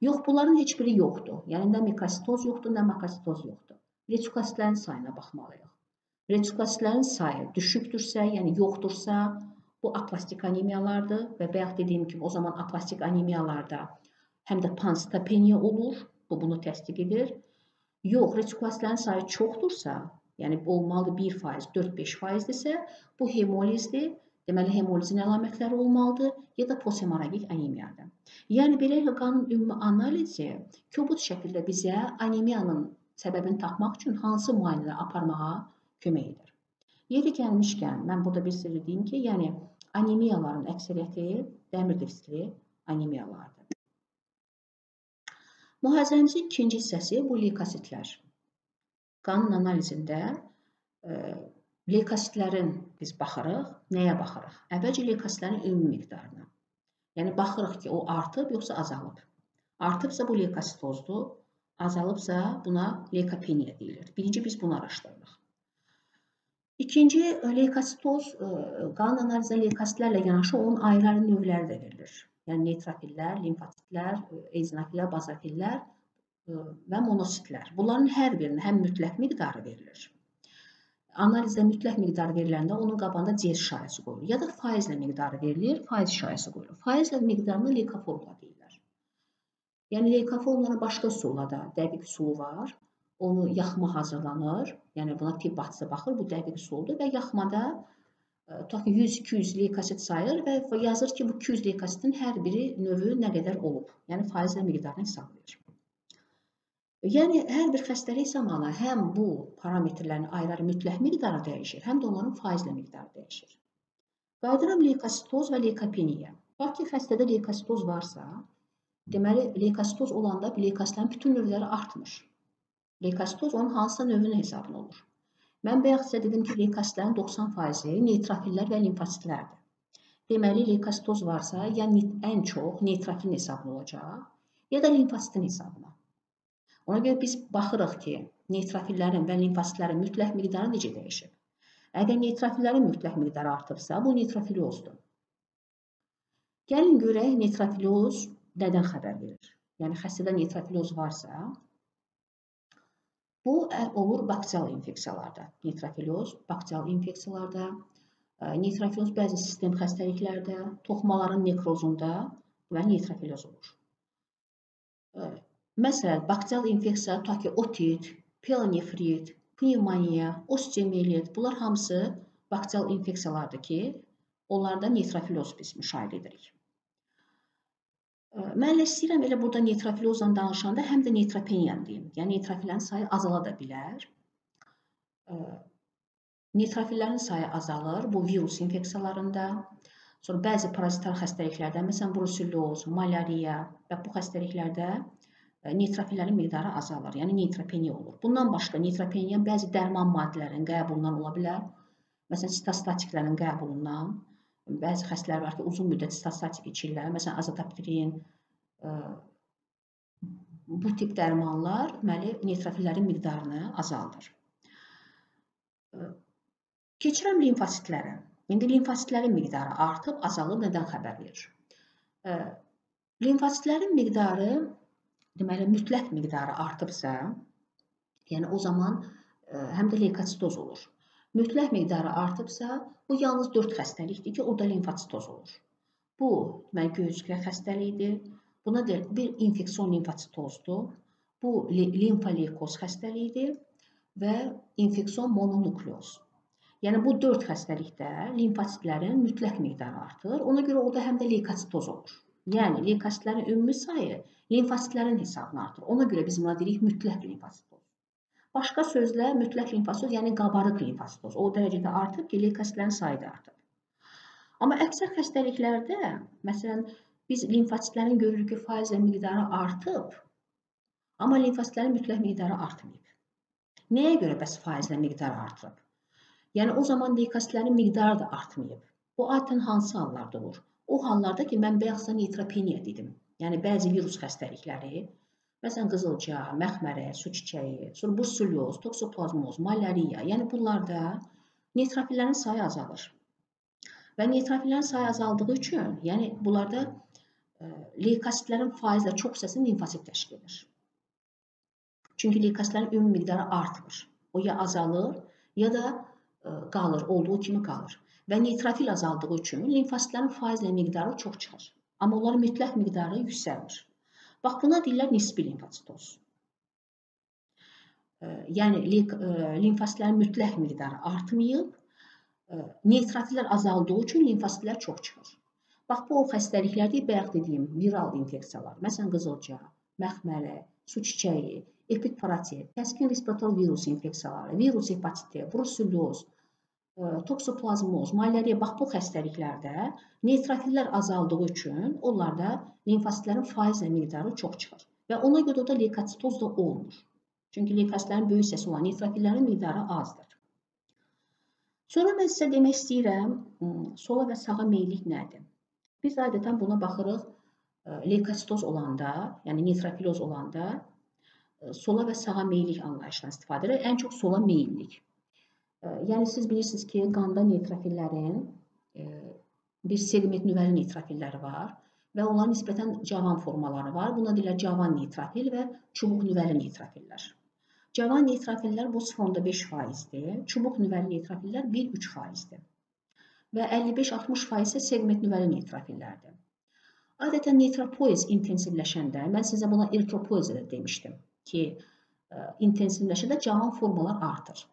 Yox, bunların heç biri yoxdur. Yəni nə mikrositoz yoxdur, nə makasitoz yoxdur. Retikulositlərin sayına baxmalıyıq. Retikulositlərin sayı düşükdürsə, yəni yoxdursa, Bu aplastik anemiyalardır və bayaq dediyim kimi o zaman aplastik anemiyalarda həm də panstopeniya olur. Bu bunu təsdiq edir. Yox, retikulositlərin sayı çoxdursa, yəni olmalıdır 1%, 4-5%dirsə, bu hemolizdir. Deməli hemolizin əlamətləri olmalıdır ya da posthemorragik anemiyadır. Yəni belə qanın ümumi analizi kobud şəkildə bizə anemiyanın səbəbini tapmaq üçün hansı müayinələr aparmağa kömək edir. Yeri gəlmişkən, mən burada bir sirri deyim ki, yəni anemiyaların əksəriyyəti dəmir defisitli anemiyalardır. Mühazirəmizin ikinci hissəsi bu leykositlər. Qanın analizində leykositlərin biz baxırıq. Nəyə baxırıq? Əvvəlcə leykositlərin ümumi miqdarına. Yəni baxırıq ki, o artıb yoxsa azalıb. Artıbsa bu leykositozdur, azalıbsa buna leykopeniya deyilir. Birinci biz bunu araşdırırıq. İkinci, leykositoz, e, qan analizə leykositlərlə yanaşı onun ayrı-ayrı növləri də verilir. Yəni neytrofillər, limfositlər, eozinofillər, bazofillər e, və monositlər. Bunların hər birinin həm mütləq miqdarı verilir. Analizdə mütləq miqdar veriləndə onun qabağında C işarəsi qoyulur. Ya da faizlə miqdarı verilir, faiz işarəsi qoyulur. Faizlə miqdarını leykoformula deyirlər. Yəni leykoformulanın başqa üsulla da dəqiq üsulu var onu yaxma hazırlanır. Yəni buna tibb bacısı baxır, bu dəqiq üsuldur və yaxmada e, tutaq ki 100-200 leykosit sayır və yazır ki, bu 200 leykositin hər biri növü nə qədər olub. Yəni faizlə miqdarını hesablayır. Yəni hər bir xəstəlik zamanı həm bu parametrlərin ayrı-ayrı mütləq miqdarı dəyişir, həm də onların faizlə miqdarı dəyişir. Qayıdıram leykositoz və leykopeniya. Bax ki, xəstədə leykositoz varsa, deməli leykositoz olanda leykositlərin bütün növləri artmır. Leykositoz onun hansısa növünün hesabına olur. Mən bayaq sizə dedim ki, leykositlərin 90%-i neytrofillər və limfositlərdir. Deməli, leykositoz varsa, ya ən çox neytrofilin hesabına olacaq, ya da limfositin hesabına. Ona görə biz baxırıq ki, neytrofillərin və limfositlərin mütləq miqdarı necə dəyişib. Əgər neytrofillərin mütləq miqdarı artıbsa, bu neytrofiliozdur. Gəlin görək neytrofiloz nədən xəbər verir? Yəni xəstədə neytrofiloz varsa, Bu olur bakterial infeksiyalarda. Nitrofiloz bakterial infeksiyalarda, nitrofiloz bəzi sistem xəstəliklərdə, toxumaların nekrozunda və nitrofiloz olur. Məsələn, bakterial infeksiya, tutaq ki, otit, pielonefrit, pnevmoniya, osteomiyelit, bunlar hamısı bakterial infeksiyalardır ki, onlarda nitrofiloz biz müşahidə edirik. Mən elə istəyirəm elə burada neytrofilozla danışanda həm də neytropeniyanı deyim. Yəni neytrofillərin sayı azala da bilər. Neytrofillərin sayı azalır bu virus infeksiyalarında. Sonra bəzi parazitar xəstəliklərdə, məsələn, bruselloz, malariya və bu xəstəliklərdə neytrofillərin miqdarı azalır, yəni neytropeniya olur. Bundan başqa neytropeniya bəzi dərman maddələrinin qəbulundan ola bilər. Məsələn, sitostatiklərin qəbulundan. Bəzi xəstələr var ki, uzun müddət sitostatik içirlər. Məsələn, azatoptrin, e, bu tip dərmanlar deməli neytrofillərin miqdarını azaldır. E, keçirəm limfositlərə. İndi limfositlərin miqdarı artıb, azalıb nədən xəbər verir? E, limfositlərin miqdarı deməli mütləq miqdarı artıbsa, yəni o zaman e, həm də leykositoz olur. Mütləq miqdarı artıbsa, bu yalnız 4 xəstəlikdir ki, o da limfositoz olur. Bu, deməli göğüsüqə xəstəliyidir. Buna deyil, bir infeksion limfositozdur. Bu limfoleykoz xəstəliyidir və infeksion mononukleoz. Yəni bu 4 xəstəlikdə limfositlərin mütləq miqdarı artır. Ona görə o da həm də leykositoz olur. Yəni leykositlərin ümumi sayı limfositlərin hesabına artır. Ona görə biz buna deyirik mütləq limfositoz. Başqa sözlə mütləq limfositoz, yəni qabarıq limfositoz o dərəcədə artıb ki, leykositlərin sayı da artıb. Amma əksər xəstəliklərdə, məsələn, biz limfositlərin görürük ki, faizlə miqdarı artıb, amma limfositlərin mütləq miqdarı artmayıb. Nəyə görə bəs faizlə miqdarı artıb? Yəni o zaman leykositlərin miqdarı da artmayıb. Bu adətən hansı hallarda olur? O hallarda ki, mən bayaqsa neytropeniya dedim. Yəni bəzi virus xəstəlikləri, məsələn qızılca, məxmərə, su çiçəyi, sonra bruselyoz, toksoplazmoz, malariya, yəni bunlarda neytrofillərin sayı azalır. Və neytrofillərin sayı azaldığı üçün, yəni bunlarda e, leykositlərin faizlə çox hissəsini limfosit təşkil edir. Çünki leykositlərin ümumi miqdarı artımır. O ya azalır, ya da e, qalır, olduğu kimi qalır. Və neytrofil azaldığı üçün limfositlərin faizlə miqdarı çox çıxır. Amma onların mütləq miqdarı yüksəlmir. Bax, buna deyirlər nisbi limfositoz. Yəni, limfositlərin mütləq miqdarı artmayıb, neytrofillər azaldığı üçün limfositlər çox çıxır. Bax, bu o xəstəliklərdir, bayaq dediyim viral infeksiyalar. Məsələn, qızılca, məxmələ, su çiçəyi, epidparatiit, kəskin respirator virus infeksiyaları, virus hepatiti, bruselyoz, toksoplazmoz, malariya, bax bu xəstəliklərdə neytrofillər azaldığı üçün onlarda limfositlərin faizlə miqdarı çox çıxır. Və ona görə də leykositoz da olmur. Çünki leykositlərin böyük hissəsi olan neytrofillərin miqdarı azdır. Sonra mən sizə demək istəyirəm, sola və sağa meyillik nədir? Biz adətən buna baxırıq leykositoz olanda, yəni neytrofiloz olanda sola və sağa meyillik anlayışından istifadə edirik. Ən çox sola meyillik. Yəni siz bilirsiniz ki, qanda neytrofillərin e, bir segment nüvəli neytrofilləri var və onların nisbətən cavan formaları var. Buna deyirlər cavan neytrofil və çubuq nüvəli neytrofillər. Cavan neytrofillər bu 0.5%-dir, çubuq nüvəli neytrofillər 1-3%-dir. Və 55-60% isə segment nüvəli neytrofillərdir. Adətən neytropoiz intensivləşəndə, mən sizə buna eritropoiz də demişdim ki, e, intensivləşəndə cavan formalar artır.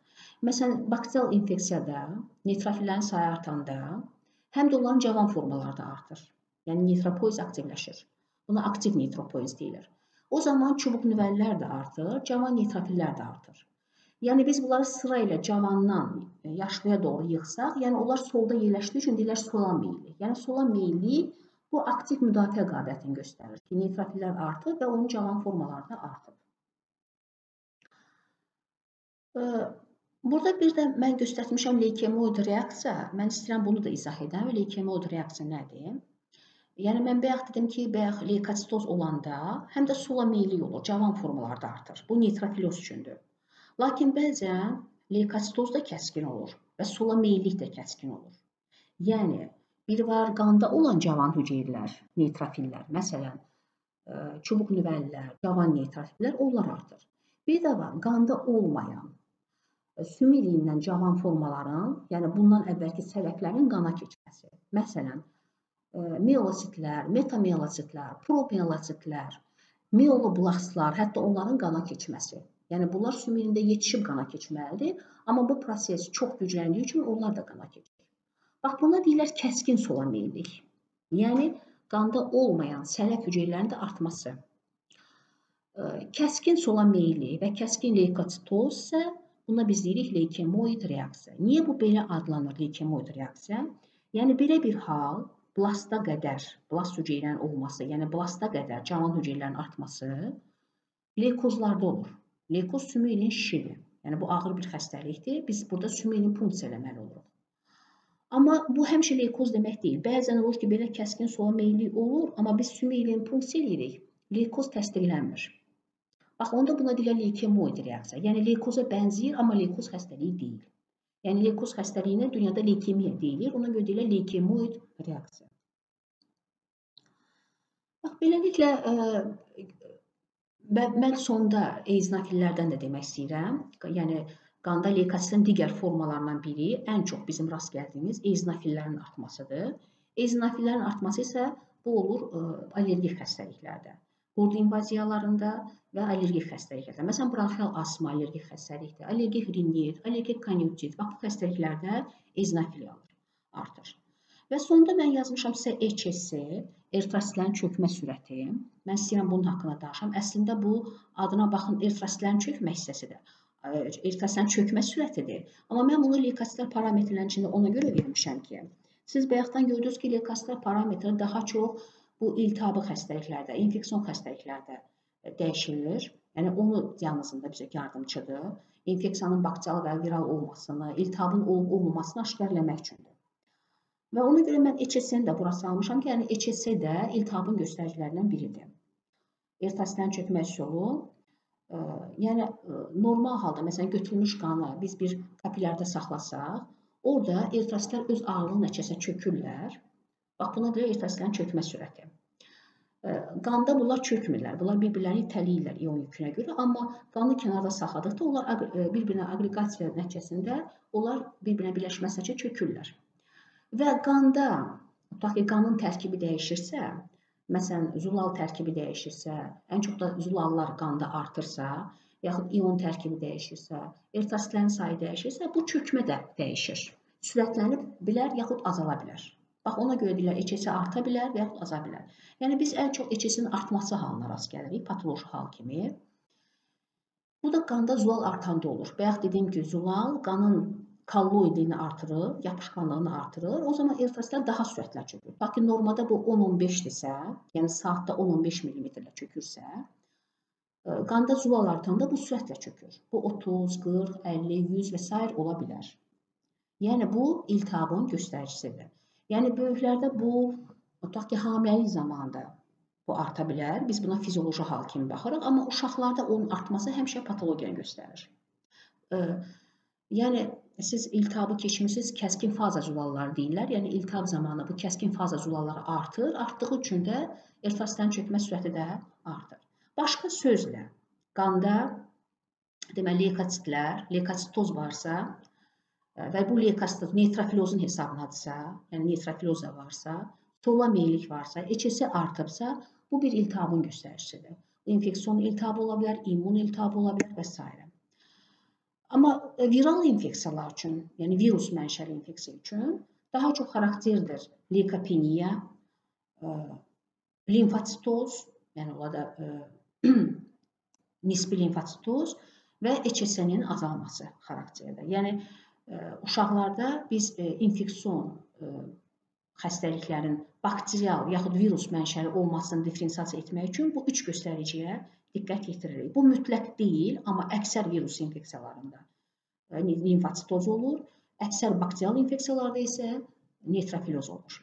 Məsələn, bakterial infeksiyada neytrofillərin sayı artanda həm də onların cavan formaları da artır. Yəni neytropoiz aktivləşir. Buna aktiv neytropoiz deyilir. O zaman çubuq nüvəllər də artır, cavan neytrofillər də artır. Yəni biz bunları sıra ilə cavandan yaşlıya doğru yığsaq, yəni onlar solda yerləşdiyi üçün deyirlər sola meyilli. Yəni sola meyilli bu aktiv müdafiə qabiliyyətini göstərir ki, neytrofillər artır və onun cavan formaları da artır. Burada bir də mən göstərmişəm leykemoid reaksiya. Mən istəyirəm bunu da izah edəm. Leykemoid reaksiya nədir? Yəni mən bayaq dedim ki, bayaq leykositoz olanda həm də sola meyillik olur, cavan formalarda artır. Bu neytrofiloz üçündür. Lakin bəzən leykositoz da kəskin olur və sola meyillik də kəskin olur. Yəni bir var qanda olan cavan hüceyrələr, neytrofillər, məsələn, çubuq nüvəllər, cavan neytrofillər onlar artır. Bir də var qanda olmayan sümük iliyindən cavan formaların, yəni bundan əvvəlki sələflərin qana keçməsi. Məsələn, e, mielositlər, metamelositlər, promelositlər, mieloblastlar, hətta onların qana keçməsi. Yəni bunlar sümüyündə yetişib qana keçməlidir, amma bu proses çox gücləndiyi üçün onlar da qana keçir. Bax buna deyirlər kəskin sola meyillik. Yəni qanda olmayan sələf hüceyrələrinin də artması. E, kəskin sola meyillik və kəskin leykositoz isə Buna biz deyirik leykemoid reaksiya. Niyə bu belə adlanır leykemoid reaksiya? Yəni belə bir hal blasta qədər, blast hüceyrənin olması, yəni blasta qədər cavan hüceyrələrin artması leykozlarda olur. Leykoz sümük ilin şişidir. Yəni bu ağır bir xəstəlikdir. Biz burada ilin punksiya eləməli oluruq. Amma bu həmişə leykoz demək deyil. Bəzən olur ki, belə kəskin suala meyillik olur, amma biz ilin punksiya eləyirik. Leykoz təsdiqlənmir. Bax, onda buna deyirlər leykemoid reaksiya. Yəni leykoza bənzəyir, amma leykoz xəstəliyi deyil. Yəni leykoz xəstəliyinə dünyada leykemiya deyilir. Ona görə deyirlər leykemoid reaksiya. Bax, beləliklə Və mən sonda eozinofillərdən də demək istəyirəm. Yəni qanda leykositin digər formalarından biri ən çox bizim rast gəldiyimiz eozinofillərin artmasıdır. Eozinofillərin artması isə bu olur ə, allergik xəstəliklərdə. Qurd invaziyalarında və allergik xəstəliklərdə. Məsələn, bronxial asma allergik xəstəlikdir, allergik rinit, allergik konjuktivit. Bax bu xəstəliklərdə eozinofiliyalar artır. Və sonda mən yazmışam sizə HSC, eritrositlərin çökmə sürəti. Mən istəyirəm bunun haqqında danışam. Əslində bu adına baxın eritrositlərin çökmə hissəsidir. Eritrositlərin çökmə sürətidir. Amma mən bunu leykositlər parametrlərinin içində ona görə vermişəm ki, siz bayaqdan gördünüz ki, leykositlər parametri daha çox bu iltihabi xəstəliklərdə, infeksion xəstəliklərdə dəyişilir. Yəni onu diaqnozunda bizə yardımçıdır. İnfeksiyanın bakterial və viral olmasını, iltihabın olub-olmamasını aşkar etmək üçündür. Və ona görə mən HSC-ni də bura salmışam ki, yəni HSC də iltihabın göstəricilərindən biridir. Ertasidən çökmə üsulu, e, yəni e, normal halda məsələn götürülmüş qanı biz bir kapillərdə saxlasaq, orada eritrositlər öz ağırlığı nəticəsində çökürlər. Bax buna deyir eritrositlərin çökmə sürəti. Qanda bunlar çökmürlər. Bunlar bir-birlərini itələyirlər ion yükünə görə, amma qanı kənarda saxladıqda onlar bir-birinə aqreqasiya nəticəsində onlar bir-birinə birləşməsəcə çökürlər. Və qanda, tutaq ki, qanın tərkibi dəyişirsə, məsələn, zulal tərkibi dəyişirsə, ən çox da zulallar qanda artırsa, yaxud ion tərkibi dəyişirsə, eritrositlərin sayı dəyişirsə, bu çökmə də dəyişir. Sürətlənib bilər, yaxud azala bilər. Bax, ona görə deyirlər, HC arta bilər və yaxud aza bilər. Yəni, biz ən çox HC-nin artması halına rast gəlirik, patoloji hal kimi. Bu da qanda zulal artanda olur. Bayaq dediyim ki, zulal qanın kolloidini artırır, yapışqanlığını artırır. O zaman eritrositlər daha sürətlə çökür. Ki, normada bu 10-15-dirsə, yəni saatda 10-15 mm-lə çökürsə, e, qanda zulal artanda bu sürətlə çökür. Bu 30, 40, 50, 100 və s. ola bilər. Yəni bu iltihabın göstəricisidir. Yəni böyüklərdə bu tutaq ki, hamiləlik zamanında bu arta bilər. Biz buna fizioloji hal kimi baxırıq, amma uşaqlarda onun artması həmişə patologiyanı göstərir. E, yəni siz iltihabı keçirsiniz, kəskin faza zulalları deyirlər. Yəni iltihab zamanı bu kəskin faza zulalları artır. Artdığı üçün də eritrositlərin çökmə sürəti də artır. Başqa sözlə, qanda deməli leykositlər, leykositoz varsa və bu leykositoz neytrofilozun hesabınadırsa, yəni neytrofiloza varsa, sola meyillik varsa, HSS artıbsa, bu bir iltihabın göstəricisidir. İnfeksion iltihabı ola bilər, immun iltihabı ola bilər və s. Amma e, viral infeksiyalar üçün, yəni virus mənşəli infeksiya üçün daha çox xarakterdir leykopeniya, e, limfositoz, yəni onlarda e, (clears throat) nisbi limfositoz və HSN-in azalması xarakterdə. Yəni uşaqlarda biz infeksion xəstəliklərin bakterial yaxud virus mənşəli olmasını diferensiasiya etmək üçün bu üç göstəriciyə diqqət yetiririk. Bu mütləq deyil, amma əksər virus infeksiyalarında limfositoz olur, əksər bakterial infeksiyalarda isə neytrofiloz olur.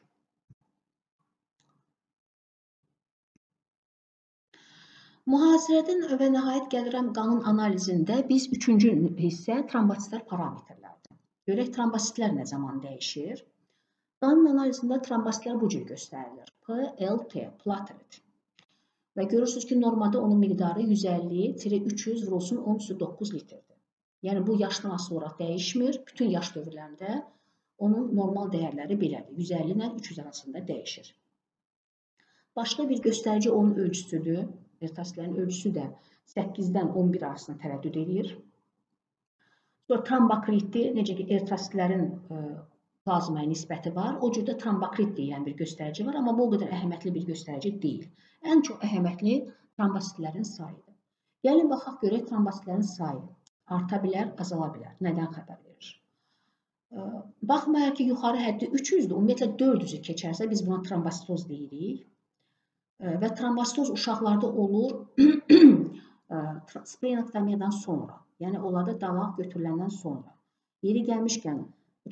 Mühasirədən və nəhayət gəlirəm qanun analizində biz üçüncü hissə trombositlər parametrlərdir. Görək trombositlər nə zaman dəyişir? Qanun analizində trombositlər bu cür göstərilir. PLT, platelet. Və görürsünüz ki, normada onun miqdarı 150-300 vurulsun 10-9 litrdir. Yəni bu yaşdan sonra dəyişmir. Bütün yaş dövrlərində onun normal dəyərləri belədir. 150 ilə 300 arasında dəyişir. Başqa bir göstərici onun ölçüsüdür. Ertasitlərin ölçüsü də 8-dən 11 arasında tərəddüd edir. Sonra trombokritdir. Necə ki, eritrositlərin e, plazmaya nisbəti var. O cürdə trombokrit deyilən bir göstərici var, amma bu o qədər əhəmiyyətli bir göstərici deyil. Ən çox əhəmiyyətli trombositlərin sayıdır. Gəlin baxaq görək trombositlərin sayı arta bilər, azala bilər. Nədən xəbər verir? Baxmayaraq ki, yuxarı həddi 300-dür, ümumiyyətlə 400-ü keçərsə biz buna trombositoz deyirik. Və trombositoz uşaqlarda olur (clears throat) splenektomiyadan sonra, yəni onlarda dalaq götürüləndən sonra. Yeri gəlmişkən,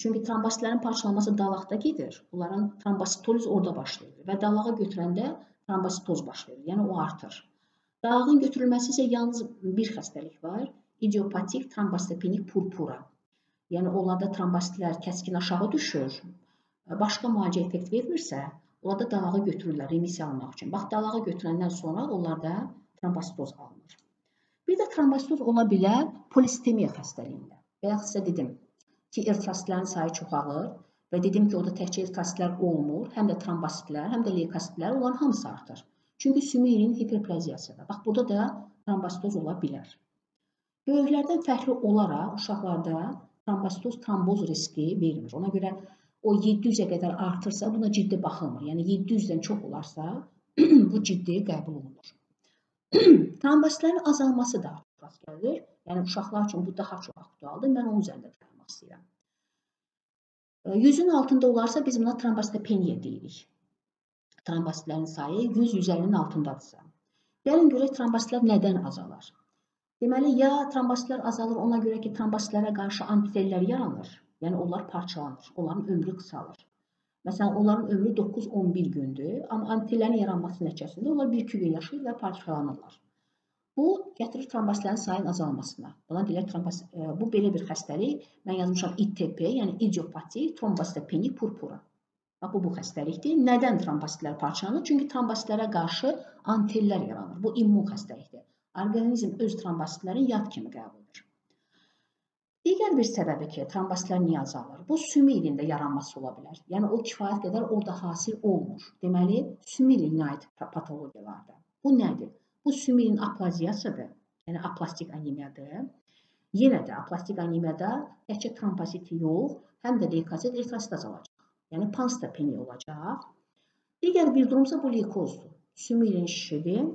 çünki trombositlərin parçalanması dalaqda gedir. Onların trombositoliz orada başlayır və dalağa götürəndə trombositoz baş verir, yəni o artır. Dalağın götürülməsi isə yalnız bir xəstəlik var, idiopatik trombositopenik purpura. Yəni onlarda trombositlər kəskin aşağı düşür, başqa müalicə effekt vermirsə, Onlarda dalağı götürürlər remisiya almaq üçün. Bax, dalağı götürəndən sonra onlarda trombositoz alınır. Bir də trombositoz ola bilər polisitemiya xəstəliyində. Bayaq sizə dedim ki, eritrositlərin sayı çoxalır və dedim ki, orada təkcə eritrositlər olmur, həm də trombositlər, həm də leykositlər, onların hamısı artır. Çünki sümüyün hiperplaziyasıdır. Bax, burada da trombositoz ola bilər. Böyüklərdən fərqli olaraq uşaqlarda trombositoz tromboz riski vermir. Ona görə o 700-ə qədər artırsa, buna ciddi baxılmır. Yəni 700-dən çox olarsa, (clears throat) bu ciddi qəbul olunur. Trombositlərin azalması da rast gəlir. Yəni uşaqlar üçün bu daha çox aktualdır. Mən onun üzərində dayanmaq istəyirəm. 100-ün altında olarsa biz buna trombositopeniya deyirik. Trombositlərin sayı 100-150-nin altındadırsa. Gəlin görək trombositlər nədən azalar? Deməli, ya trombositlər azalır ona görə ki, trombositlərə qarşı antisellər yaranır. Yəni onlar parçalanır, onların ömrü qısalır. Məsələn, onların ömrü 9-11 gündür, amma antitillərin yaranması nəticəsində onlar 1-2 gün yaşayır və parçalanırlar. Bu gətirir trombositlərin sayının azalmasına. Buna deyirlər trombos e, bu belə bir xəstəlik. Mən yazmışam ITP, yəni idiopatik trombositopenik purpura. Bax bu bu xəstəlikdir. Nədən trombositlər parçalanır? Çünki trombositlərə qarşı antillər yaranır. Bu immun xəstəlikdir. Orqanizm öz trombositlərini yad kimi qəbul edir. Digər bir səbəbi ki, trombositlər niyə azalır? Bu sümü ilində yaranması ola bilər. Yəni o kifayət qədər orada hasil olmur. Deməli, sümü ilinə aid patologiyalardır. Bu nədir? Bu sümü ilin aplaziyasıdır. Yəni aplastik anemiyadır. Yenə də aplastik anemiyada təkcə trombosit yox, həm də leykozit eritrosit azalacaq. Yəni panstopeniya olacaq. Digər bir durumsa bu leykozdur. Sümü ilin şişidir.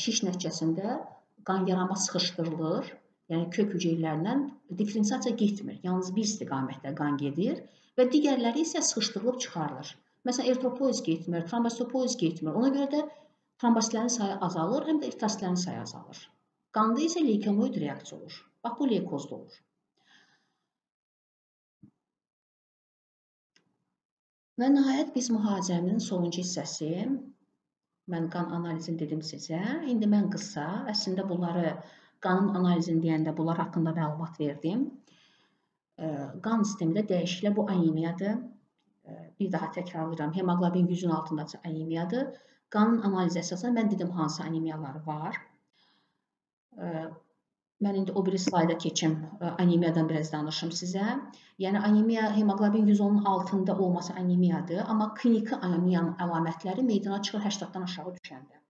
Şiş nəticəsində qan yaranma sıxışdırılır yəni kök hüceyrələrindən diferensiasiya getmir. Yalnız bir istiqamətdə qan gedir və digərləri isə sıxışdırılıb çıxarılır. Məsələn, eritropoiz getmir, trombositopoiz getmir. Ona görə də trombositlərin sayı azalır, həm də eritrositlərin sayı azalır. Qanda isə leykemoid reaksiya olur. Bax, bu leykozda olur. Və nəhayət biz mühazirəmin sonuncu hissəsi, mən qan analizini dedim sizə. İndi mən qısa, əslində bunları qanın analizini deyəndə bunlar haqqında məlumat verdim. Qan sistemində dəyişikliklər bu anemiyadır. Bir daha təkrarlayıram, hemoqlobin 100-ün altındakı anemiyadır. Qanın analizi əsasən mən dedim hansı anemiyalar var. Mən indi o biri slayda keçim, anemiyadan biraz danışım sizə. Yəni anemiya hemoqlobin 110-un altında olması anemiyadır, amma kliniki anemiyanın əlamətləri meydana çıxır 80-dan aşağı düşəndə.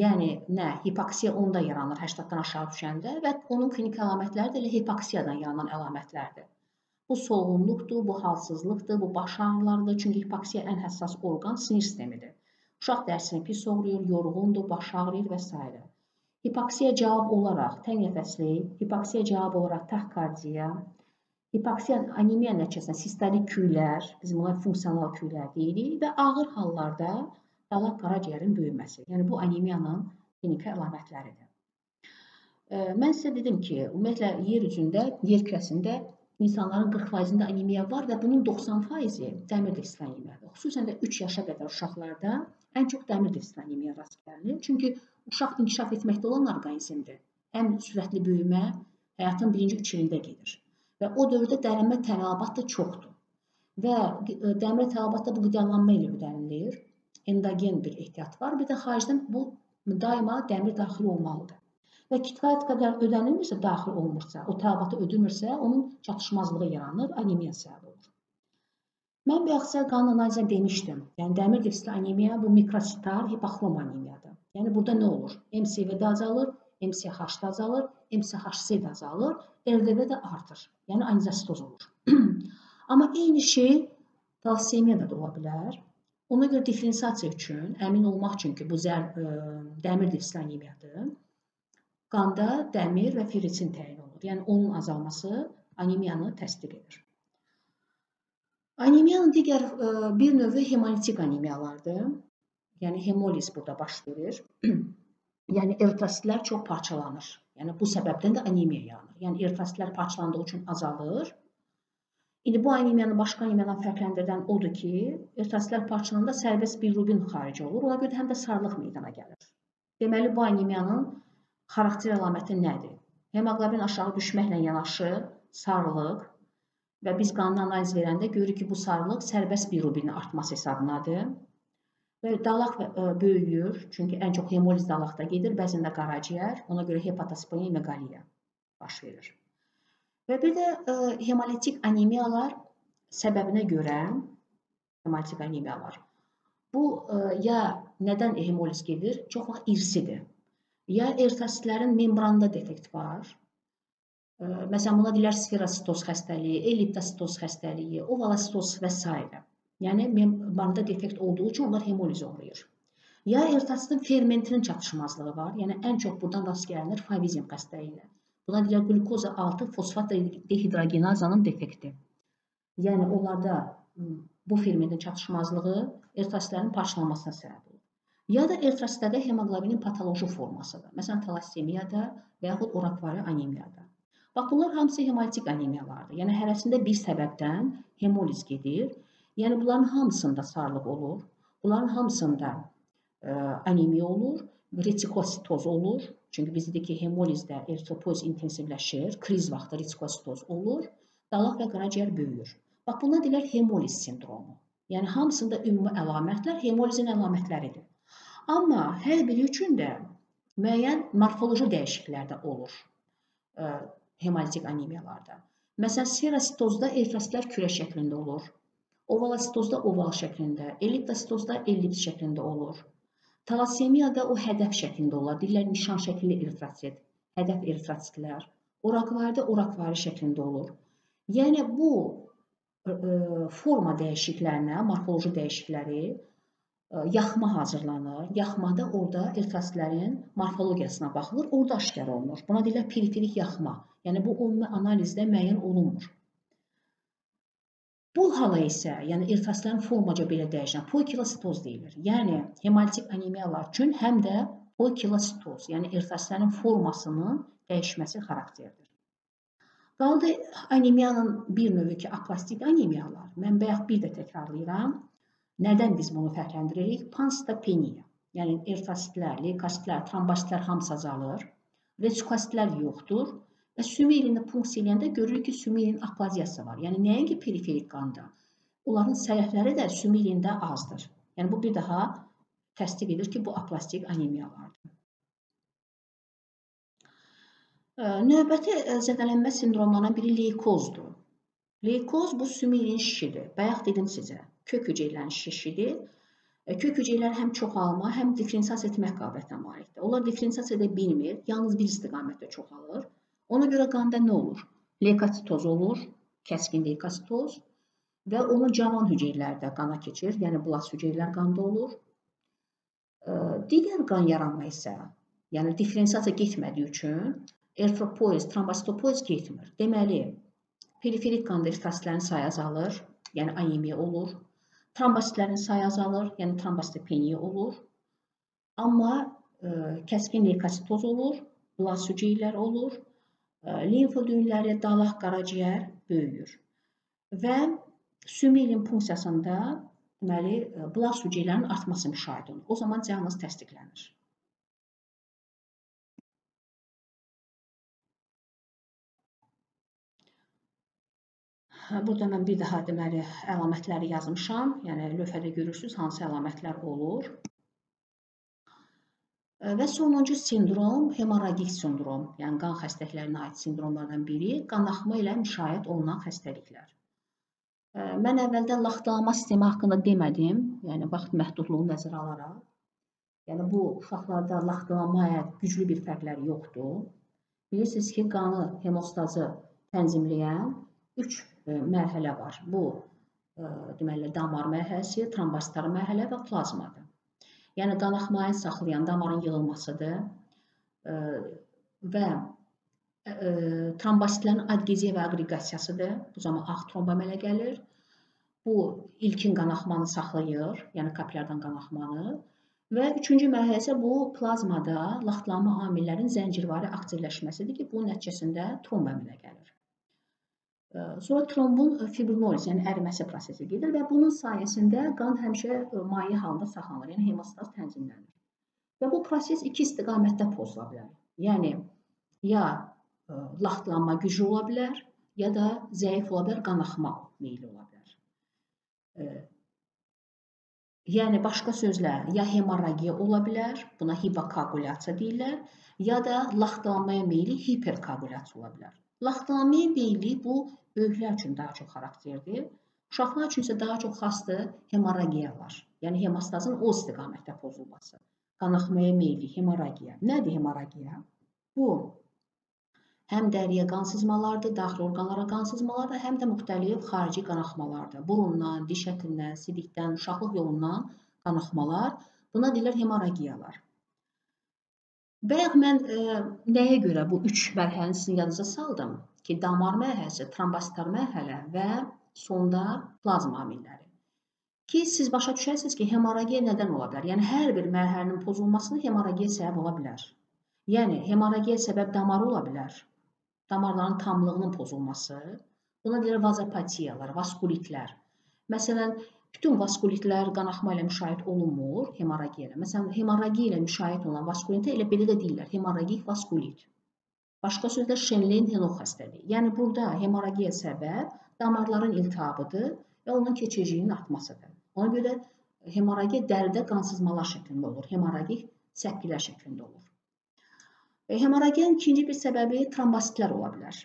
Yəni nə hipoksiya onda yaranır 80-dan aşağı düşəndə və onun klinik əlamətləri də elə hipoksiyadan yaranan əlamətlərdir. Bu solğunluqdur, bu halsızlıqdır, bu baş ağrılarıdır. Çünki hipoksiya ən həssas orqan sinir sistemidir. Uşaq dərsini pis oğruyur, yorğundur, baş ağrıyır və s. Hipoksiya cavab olaraq təng nəfəslik, hipoksiya cavab olaraq taxikardiya, hipoksiya anemiya nəticəsində sistolik küylər, biz bunlar funksional küylər deyirik və ağır hallarda dalaq qaraciyərin böyüməsi. Yəni bu anemiyanın kliniki əlamətləridir. Mən sizə dedim ki, ümumiyyətlə yer üzündə, yer kürəsində insanların 40%-də anemiya var və bunun 90%-i dəmir defisitli anemiyadır. Xüsusən də 3 yaşa qədər uşaqlarda ən çox dəmir defisitli anemiyaya rast gəlinir. Çünki uşaq inkişaf etməkdə olan orqanizmdir. Ən sürətli böyümə həyatın birinci 3 ilində gedir. Və o dövrdə dərinmə tələbat da çoxdur. Və dəmir tələbat da bu qidalanma ilə ödənilir endogen bir ehtiyat var. Bir də xaricdən bu daima dəmir daxil olmalıdır. Və kifayət qədər ödənilmirsə, daxil olmursa, o tələbatı ödəmirsə, onun çatışmazlığı yaranır, anemiya səbəb olur. Mən bayaq sizə qan analizində demişdim. Yəni dəmir defisitli anemiya bu mikrositar hipoxrom anemiyadır. Yəni burada nə olur? MCV də azalır, MCH da azalır, MCHC də azalır, LDV də artır. Yəni anizasitoz olur. (clears throat) Amma eyni şey talassemiyada da ola bilər. Ona görə diferensiasiya üçün, əmin olmaq üçün ki, bu zər ə, e, dəmir defisitli anemiyadır, qanda dəmir və ferritin təyin olunur. Yəni onun azalması anemiyanı təsdiq edir. Anemiyanın digər ə, e, bir növü hemolitik anemiyalardır. Yəni hemoliz burada baş verir. (clears throat) Yəni eritrositlər çox parçalanır. Yəni bu səbəbdən də anemiya yaranır. Yəni eritrositlər parçalandığı üçün azalır. İndi bu anemiyanı başqa anemiyadan fərqləndirən odur ki, eritrositlər parçalananda sərbəst bilirubin xaric olur. Ona görə də həm də sarılıq meydana gəlir. Deməli bu anemiyanın xarakter əlaməti nədir? Hemoqlobin aşağı düşməklə yanaşı sarılıq və biz qanun analiz verəndə görürük ki, bu sarılıq sərbəst bilirubinin artması hesabınadır. Və dalaq e, böyüyür, çünki ən çox hemoliz dalaqda gedir, bəzən də qaraciyər, ona görə hepatospleya megaliya baş verir. Və bir də ə, e, hemolitik anemiyalar səbəbinə görə hemolitik anemiyalar. Bu ə, e, ya nədən hemoliz gedir? Çox vaxt irsidir. Ya eritrositlərin membranda defekt var, Məsələn, buna deyirlər sferositoz xəstəliyi, elliptositoz xəstəliyi, ovalositoz və s. Yəni membranda defekt olduğu üçün onlar hemoliza uğrayır. Ya eritositin fermentinin çatışmazlığı var. Yəni ən çox burdan rast gəlinir favizm xəstəliyinə. Buna deyirlər qlukoza 6 fosfat dehidrogenazanın defekti. Yəni onlarda bu fermentin çatışmazlığı eritositlərin parçalanmasına səbəb olur. Ya da eritrositlərdə hemoqlobinin patoloji formasıdır. Məsələn, talassemiyada və yaxud orakvari anemiyada. Bax, bunlar hamısı hemolitik anemiyalardır. Yəni, hərəsində bir səbəbdən hemoliz gedir. Yəni, bunların hamısında sarlıq olur. Bunların hamısında ə, anemiya olur, retikositoz olur. Çünki biz dedik ki, hemolizdə eritropoz intensivləşir, kriz vaxtı retikositoz olur, dalaq və qaraciyər böyüyür. Bax, buna deyilər hemoliz sindromu. Yəni, hamısında ümumi əlamətlər hemolizin əlamətləridir. Amma hər biri üçün də müəyyən morfoloji dəyişikliklər də olur. E, hemolitik anemiyalarda. Məsələn, serositozda eritrositlər kürə şəklində olur. Ovalositozda oval şəklində, elliptositozda ellips şəklində olur. Talassemiyada o hədəf şəklində olar. Deyirlər nişan şəkilli eritrosit, hədəf eritrositlər. Orakvarda orakvari şəklində olur. Yəni bu ə, e, e, forma dəyişikliklərinə, morfoloji dəyişiklikləri yaxma hazırlanır. Yaxmada orada eritrositlərin morfologiyasına baxılır, orada aşkar olunur. Buna deyirlər periferik yaxma. Yəni bu ümumi analizdə müəyyən olunmur. Bu hala isə, yəni eritrositlərin formaca belə dəyişən poikilositoz deyilir. Yəni hemolitik anemiyalar üçün həm də poikilositoz, yəni eritrositlərin formasının dəyişməsi xarakterdir. Qaldı anemiyanın bir növü ki, aplastik anemiyalar. Mən bayaq bir də təkrarlayıram. Nədən biz bunu fərqləndiririk? Panstopeniya. Yəni eritrositlər, leykositlər, trombositlər hamısı azalır. Retikositlər yoxdur və sümeyində funksiya eləyəndə görürük ki, sümeyin aplaziyası var. Yəni nəinki periferik qanda. Onların sərhədləri də sümeyində azdır. Yəni bu bir daha təsdiq edir ki, bu aplastik anemiyalardır. Növbəti zədələnmə sindromlarından biri leykozdur. Leykoz bu sümeyin şişidir. Bayaq dedim sizə kök hüceyrələrin şişidir. E, kök hüceyrələr həm çoxalma, həm diferensiasiya etmə qabiliyyətinə malikdir. Onlar diferensiasiya edə bilmir, yalnız bir istiqamətdə çoxalır. Ona görə qanda nə olur? Leykositoz olur, kəskin leykositoz və onun cavan hüceyrələrdə qana keçir, yəni blast hüceyrələr qanda olur. Digər qan yaranma isə, yəni diferensiasiya getmədiyi üçün eritropoez, trombositopoez getmir. Deməli, periferik qanda eritrositlərin sayı azalır, yəni anemiya olur. Trombositlərin sayı azalır, yəni trombositopeniya olur. Amma ə, kəskin leykositoz olur, blast hüceyrələr olur, limfa düyünləri, dalaq, qaraciyər böyüyür. Və sümeyrin funksiyasında deməli blast hüceyrələrinin artması müşahidə olunur. O zaman diaqnoz təsdiqlənir. Burada mən bir daha deməli əlamətləri yazmışam. Yəni lövhədə görürsüz hansı əlamətlər olur. Və sonuncu sindrom hemorragik sindrom, yəni qan xəstəliklərinə aid sindromlardan biri, qanaxma ilə müşahidə olunan xəstəliklər. Mən əvvəldən laxtalama sistemi haqqında demədim, yəni vaxt məhdudluğunu nəzərə alaraq. Yəni bu uşaqlarda laxtalamaya güclü bir fərqləri yoxdur. Bilirsiniz ki, qanı hemostazı tənzimləyən 3 mərhələ var. Bu deməli damar mərhələsi, trombositar mərhələ və plazmadır. Yəni qanaxmayı saxlayan damarın yığılmasıdır və trombositlərin adgeziya və aqreqasiyasıdır. Bu zaman ağ tromb əmələ gəlir. Bu ilkin qanaxmanı saxlayır, yəni kapillərdən qanaxmanı Və üçüncü mərhələ isə bu plazmada laxtalanma amillərinin zəncirvari aktivləşməsidir ki, bunun nəticəsində tromb əmələ gəlir. Sonra trombun fibrinolis, yəni əriməsi prosesi gedir və bunun sayəsində qan həmişə maye halında saxlanılır, yəni hemostaz tənzimlənir. Və bu proses iki istiqamətdə pozula bilər. Yəni ya ə, laxtalanma güclü ola bilər, ya da zəif ola bilər, qanaxma meyli ola bilər. Yəni başqa sözlə, ya hemorragiya ola bilər, buna hipokoagulyasiya deyirlər, ya da laxtalanmaya meyli hiperkoagulyasiya ola bilər. Laxtalanmaya meyli bu böyüklər üçün daha çox xarakterdir. Uşaqlar üçün isə daha çox xasdır hemorragiyalar. Yəni hemostazın o istiqamətdə pozulması qanaxmaya meyilli hemorragiya. Nədir hemorragiya? Bu həm dəriyə qan sızmalardır, daxili orqanlara qan sızmalardır, həm də müxtəlif xarici qanaxmalardır. Burundan, diş ətindən, sidikdən, uşaqlıq yolundan qanaxmalar. Buna deyirlər hemorragiyalar. Bayaq mən e, nəyə görə bu üç mərhələni sizin yadınıza saldım ki, damar mərhələsi, trombositar mərhələ və sonda plazma amilləri ki, siz başa düşəsiniz ki, hemorragiya nədən ola bilər? Yəni, hər bir mərhələnin pozulmasına hemorragiya səbəb ola bilər. Yəni, hemorragiya səbəb damarı ola bilər. Damarların tamlığının pozulması. Buna deyirlər vazopatiyalar, vaskulitlər. Məsələn, bütün vaskulitlər qanaxma ilə müşahidə olunmur, hemorragiya ilə. Məsələn, hemorragiya ilə müşahidə olunan vaskulitə elə belə də deyirlər, hemorragik vaskulit. Başqa sözlə Şenlein-Henok xəstəliyi. Yəni burada hemorragiya səbəb damarların iltihabıdır və onun keçiciliyinin artmasıdır. Ona görə hemorragiya dəridə qansızmalar şəklində olur, hemorragik səpkilər şəklində olur. E, hemorragiyanın ikinci bir səbəbi trombositlər ola bilər.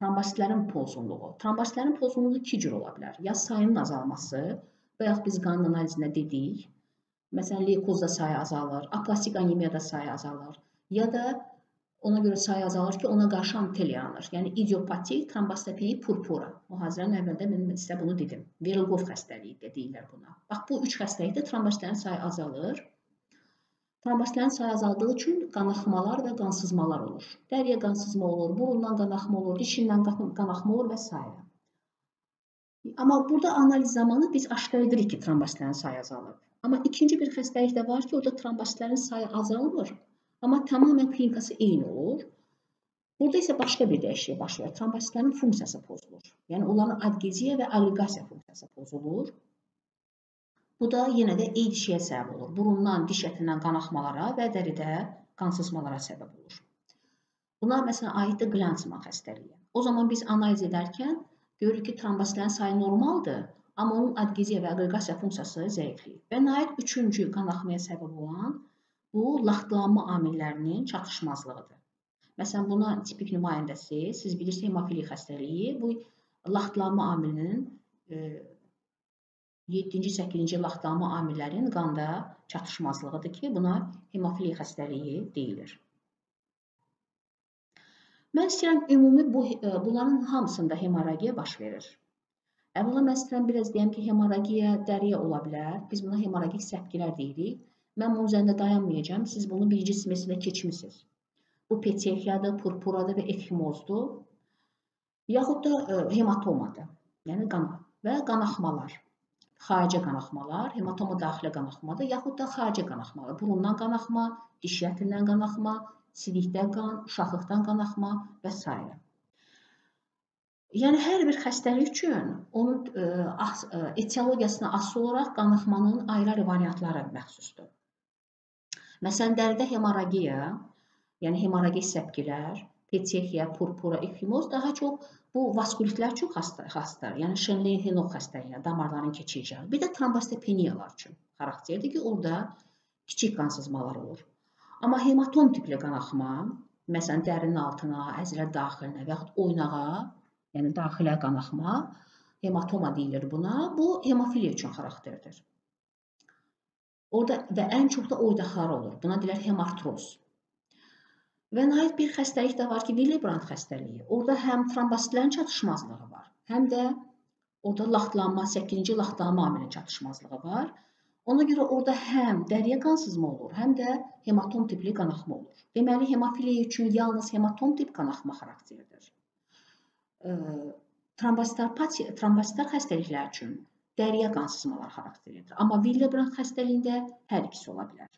Trombositlərin pozğunluğu. Trombositlərin pozğunluğu iki cür ola bilər. Ya sayının azalması, bayaq biz qan analizində dedik. Məsələn, leykozda sayı azalır, aplastik anemiyada sayı azalır. Ya da Ona görə sayı azalır ki, ona qarşı antitel yaranır. Yəni idiopatik trombositopiya purpura. Mühazirənin əvvəldə mən sizə bunu dedim. Verilqov xəstəliyi də deyirlər buna. Bax bu üç xəstəlikdə trombositlərin sayı azalır. Trombositlərin sayı azaldığı üçün qanaxmalar və qansızmalar olur. Dəriyə qansızma olur, burundan qanaxma olur, dişindən qanaxma olur və s. Amma burada analiz zamanı biz aşkar edirik ki, trombositlərin sayı azalır. Amma ikinci bir xəstəlik də var ki, orada trombositlərin sayı azalmır, Amma tamamilə klinikası eyni olur. Burada isə başqa bir dəyişiklik baş verir. Trombositlərin funksiyası pozulur. Yəni onların adgeziya və aqregasiya funksiyası pozulur. Bu da yenə də eyni səbəb olur. Burundan, diş ətindən qanaxmalara və dəridə qansızmalara səbəb olur. Buna məsələn aiddir Glanzmann xəstəliyi. O zaman biz analiz edərkən görürük ki, trombositlərin sayı normaldır, amma onun adgeziya və aqregasiya funksiyası zəifləyir. Və nəhayət üçüncü qanaxmaya səbəb olan Bu, laxtalanma amillərinin çatışmazlığıdır. Məsələn, buna tipik nümayəndəsi, siz bilirsiniz, hemofili xəstəliyi, bu laxtalanma amilinin 7-ci, 8-ci laxtalanma amillərinin qanda çatışmazlığıdır ki, buna hemofili xəstəliyi deyilir. Mən istəyirəm ümumi bu e, bunların hamısında hemorragiya baş verir. Əvvəla mən istəyirəm biraz deyəm ki, hemorragiya dəriyə ola bilər. Biz buna hemorragik səpkilər deyirik. Mən bunun üzərində dayanmayacağam. Siz bunu birinci semestrdə keçmisiniz. Bu petekiyadır, purpuradır və efimozdur. Yaxud da ə, e, hematomadır. Yəni qan və qanaxmalar. Xarici qanaxmalar, hematoma daxilə qanaxmadır, yaxud da xarici qanaxmalar. Burundan qanaxma, diş ətindən qanaxma, silikdən qan, uşaqlıqdan qanaxma və s. Yəni hər bir xəstəlik üçün onun etiologiyasına asılı olaraq qanaxmanın ayrı-ayrı variantları məxsusdur. Məsələn, dəridə hemorragiya, yəni hemorragik səpkilər, petekiya, purpura, ekfimoz daha çox bu vaskulitlər çox xastır. Yəni Şenlein-Henok xəstəliyinə, damarların keçirəcəyi. Bir də trombostopeniyalar üçün xarakterdir ki, orada kiçik qansızmalar olur. Amma hematom tipli qanaxma, məsələn, dərinin altına, əzrə daxilinə və yaxud oynağa, yəni daxilə qanaxma, hematoma deyilir buna. Bu hemofiliya üçün xarakterdir. Orada və ən çox da oydaqlar olur. Buna deyirlər hemartroz. Və nəhayət bir xəstəlik də var ki, Willebrand xəstəliyi. Orada həm trombositlərin çatışmazlığı var, həm də orada laxtlanma, 8-ci laxtlanma amilinin çatışmazlığı var. Ona görə orada həm dəriyə qansızma olur, həm də hematom tipli qanaxma olur. Deməli, hemofiliya üçün yalnız hematom tip qanaxma xarakteridir. Trombositar, trombositar xəstəliklər üçün dəriyə qan sızmaları xarakteridir. Amma Willebrand xəstəliyində hər ikisi ola bilər.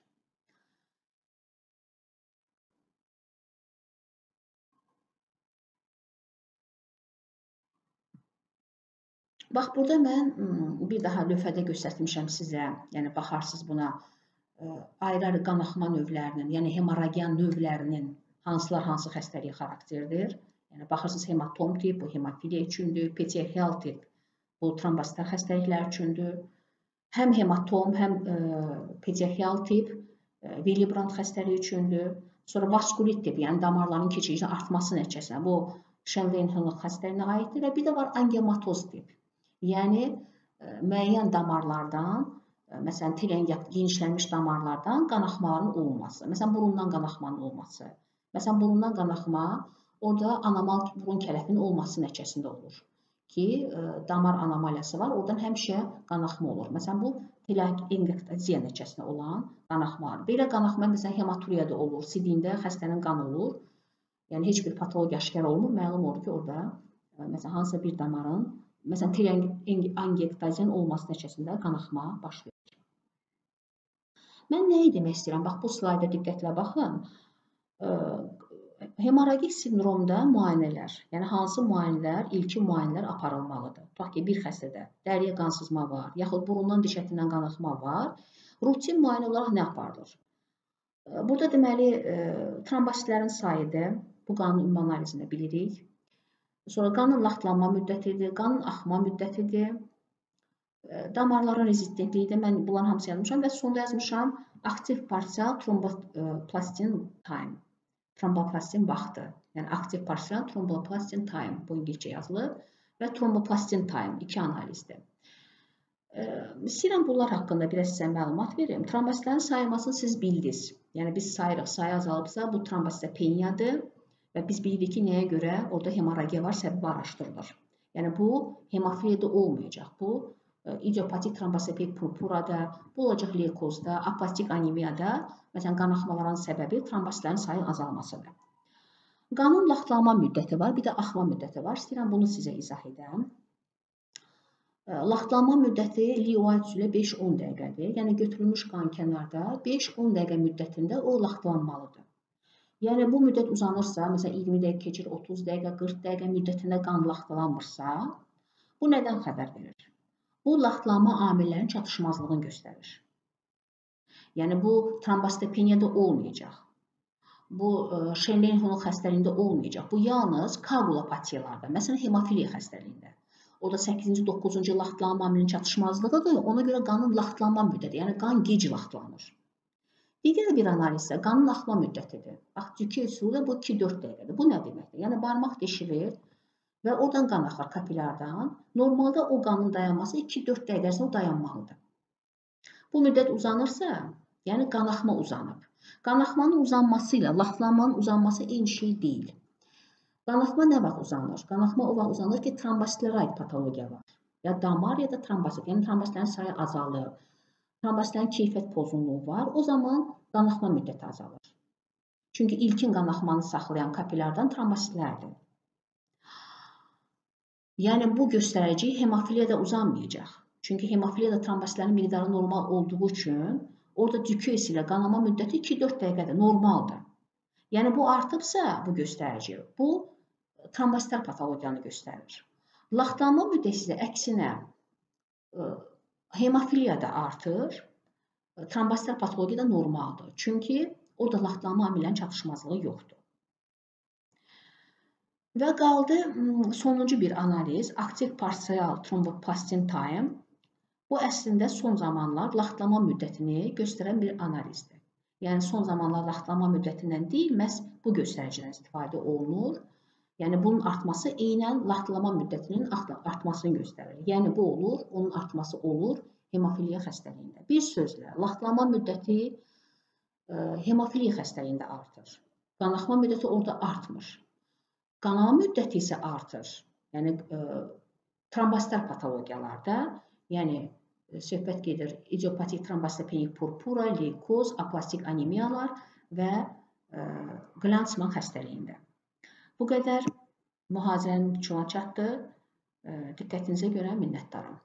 Bax, burada mən bir daha lövhədə göstərmişəm sizə, yəni baxarsınız buna ayrı-ayrı qanaxma növlərinin, yəni hemoragiyan növlərinin hansılar hansı xəstəliyə xarakterdir. Yəni baxırsınız hematom tip, bu hemofiliya üçündür, PTHL tip, bu trombositar xəstəliklər üçündür. Həm hematom, həm PTHL tip Willebrand xəstəliyi üçündür. Sonra vaskulit tip, yəni damarların keçiricinin artması nəticəsində bu Schönlein-Hünl xəstəliyinə aiddir və bir də var angematoz tip. Yəni müəyyən damarlardan məsələn, tren genişlənmiş damarlardan qanaxmaların olması, məsələn, burundan qanaxmanın olması. Məsələn, burundan qanaxma orada anormal burun kələfinin olması nəticəsində olur ki, damar anomaliyası var, oradan həmişə qanaxma olur. Məsələn, bu teleinjektaziya nəticəsində olan qanaxmalar. Belə qanaxma məsələn hematuriyada olur, sidində xəstənin qanı olur. Yəni heç bir patologiya aşkar olunmur. Məlum olur ki, orada məsələn hansısa bir damarın məsələn teleinjektaziyanın olması nəticəsində qanaxma baş verir. Mən nəyi demək istəyirəm? Bax, bu slayda diqqətlə baxın. Hemorragik sindromda müayinələr, yəni hansı müayinələr, ilkin müayinələr aparılmalıdır? Tutaq ki, bir xəstədə dəriyə qansızma var, yaxud burundan diş ətindən qanaxma var. Rutin müayinə olaraq nə aparılır? Burada deməli, trombositlərin sayıdır. Bu qanun ümumi analizində bilirik. Sonra qanın laxtlanma müddətidir, qanın axma müddətidir damarların rezistentliyi də mən bunların hamısını yazmışam və sonda yazmışam aktiv parsial tromboplastin time. Tromboplastin vaxtı. Yəni aktiv parsial tromboplastin time bu ingiliscə yazılıb və tromboplastin time iki analizdir. İstəyirəm bunlar haqqında biraz sizə məlumat verim. Trombositlərin sayılmasını siz bildiniz. Yəni biz sayırıq, sayı azalıbsa bu trombositopeniyadır və biz bilirik ki, nəyə görə orada hemorragiya var, səbəbi araşdırılır. Yəni bu hemofiliyada olmayacaq. Bu idiopatik trombosepik purpurada, bu olacaq leykozda, aplastik anemiyada, məsələn, qanaxmaların səbəbi trombositlərin sayının azalmasıdır. Qanın laxtlanma müddəti var, bir də axma müddəti var. İstəyirəm bunu sizə izah edəm. Laxtlanma müddəti Lioit üsulü 5-10 dəqiqədir. Yəni götürülmüş qan kənarda 5-10 dəqiqə müddətində o laxtlanmalıdır. Yəni bu müddət uzanırsa, məsələn 20 dəqiqə keçir, 30 dəqiqə, 40 dəqiqə müddətində qan laxtlanmırsa, bu nədən xəbər verir? Bu laxtlanma amillərinin çatışmazlığını göstərir. Yəni bu trombositopeniyada olmayacaq. Bu Şenlein-Honol xəstəliyində olmayacaq. Bu yalnız koagulopatiyalarda, məsələn hemofiliya xəstəliyində. Orada 8-ci, 9-cu laxtlanma amilinin çatışmazlığıdır. Ona görə qanın laxtlanma müddəti, yəni qan gec laxtlanır. Digər bir analizdə qanın axma müddətidir. Bax, Duke üsulu bu 2-4 dəqiqədir. Bu nə deməkdir? Yəni barmaq deşilir, və oradan qan axar kapilərdən. Normalda o qanın dayanması 2-4 dəqiqə ərzində dayanmalıdır. Bu müddət uzanırsa, yəni qanaxma uzanıb. Qanaxmanın uzanması ilə laxtlanmanın uzanması eyni şey deyil. Qanaxma nə vaxt uzanır? Qanaxma o vaxt uzanır ki, trombositlərə aid patologiya var. Ya damar, ya da trombosit. Yəni trombositlərin sayı azalır. Trombositlərin keyfiyyət pozğunluğu var. O zaman qanaxma müddəti azalır. Çünki ilkin qanaxmanı saxlayan kapilərdən trombositlərdir. Yəni bu göstərici hemofiliyada uzanmayacaq. Çünki hemofiliyada trombositlərin miqdarı normal olduğu üçün orada düküs ilə qanama müddəti 2-4 dəqiqədir, normaldır. Yəni bu artıbsa bu göstərici, bu trombositar patologiyanı göstərir. Laxtlanma müddəti isə əksinə hemofiliyada artır, trombositar patologiyada normaldır. Çünki orada laxtlanma amillərinin çatışmazlığı yoxdur. Və qaldı sonuncu bir analiz, aktiv parsial tromboplastin time. Bu əslində son zamanlar laxtlama müddətini göstərən bir analizdir. Yəni son zamanlar laxtlama müddətindən deyil, məhz bu göstəricidən istifadə olunur. Yəni bunun artması eynən laxtlama müddətinin artmasını göstərir. Yəni bu olur, onun artması olur hemofiliya xəstəliyində. Bir sözlə, laxtlama müddəti hemofiliya xəstəliyində artır. Qanaxma müddəti orada artmır. Qanama müddəti isə artır. Yəni e, trombositar patologiyalarda, yəni e, söhbət gedir idiopatik trombositopenik purpura, leykoz, aplastik anemiyalar və ə, e, Glanzmann xəstəliyində. Bu qədər mühazirənin çuna çatdı. Diqqətinizə görə minnətdaram.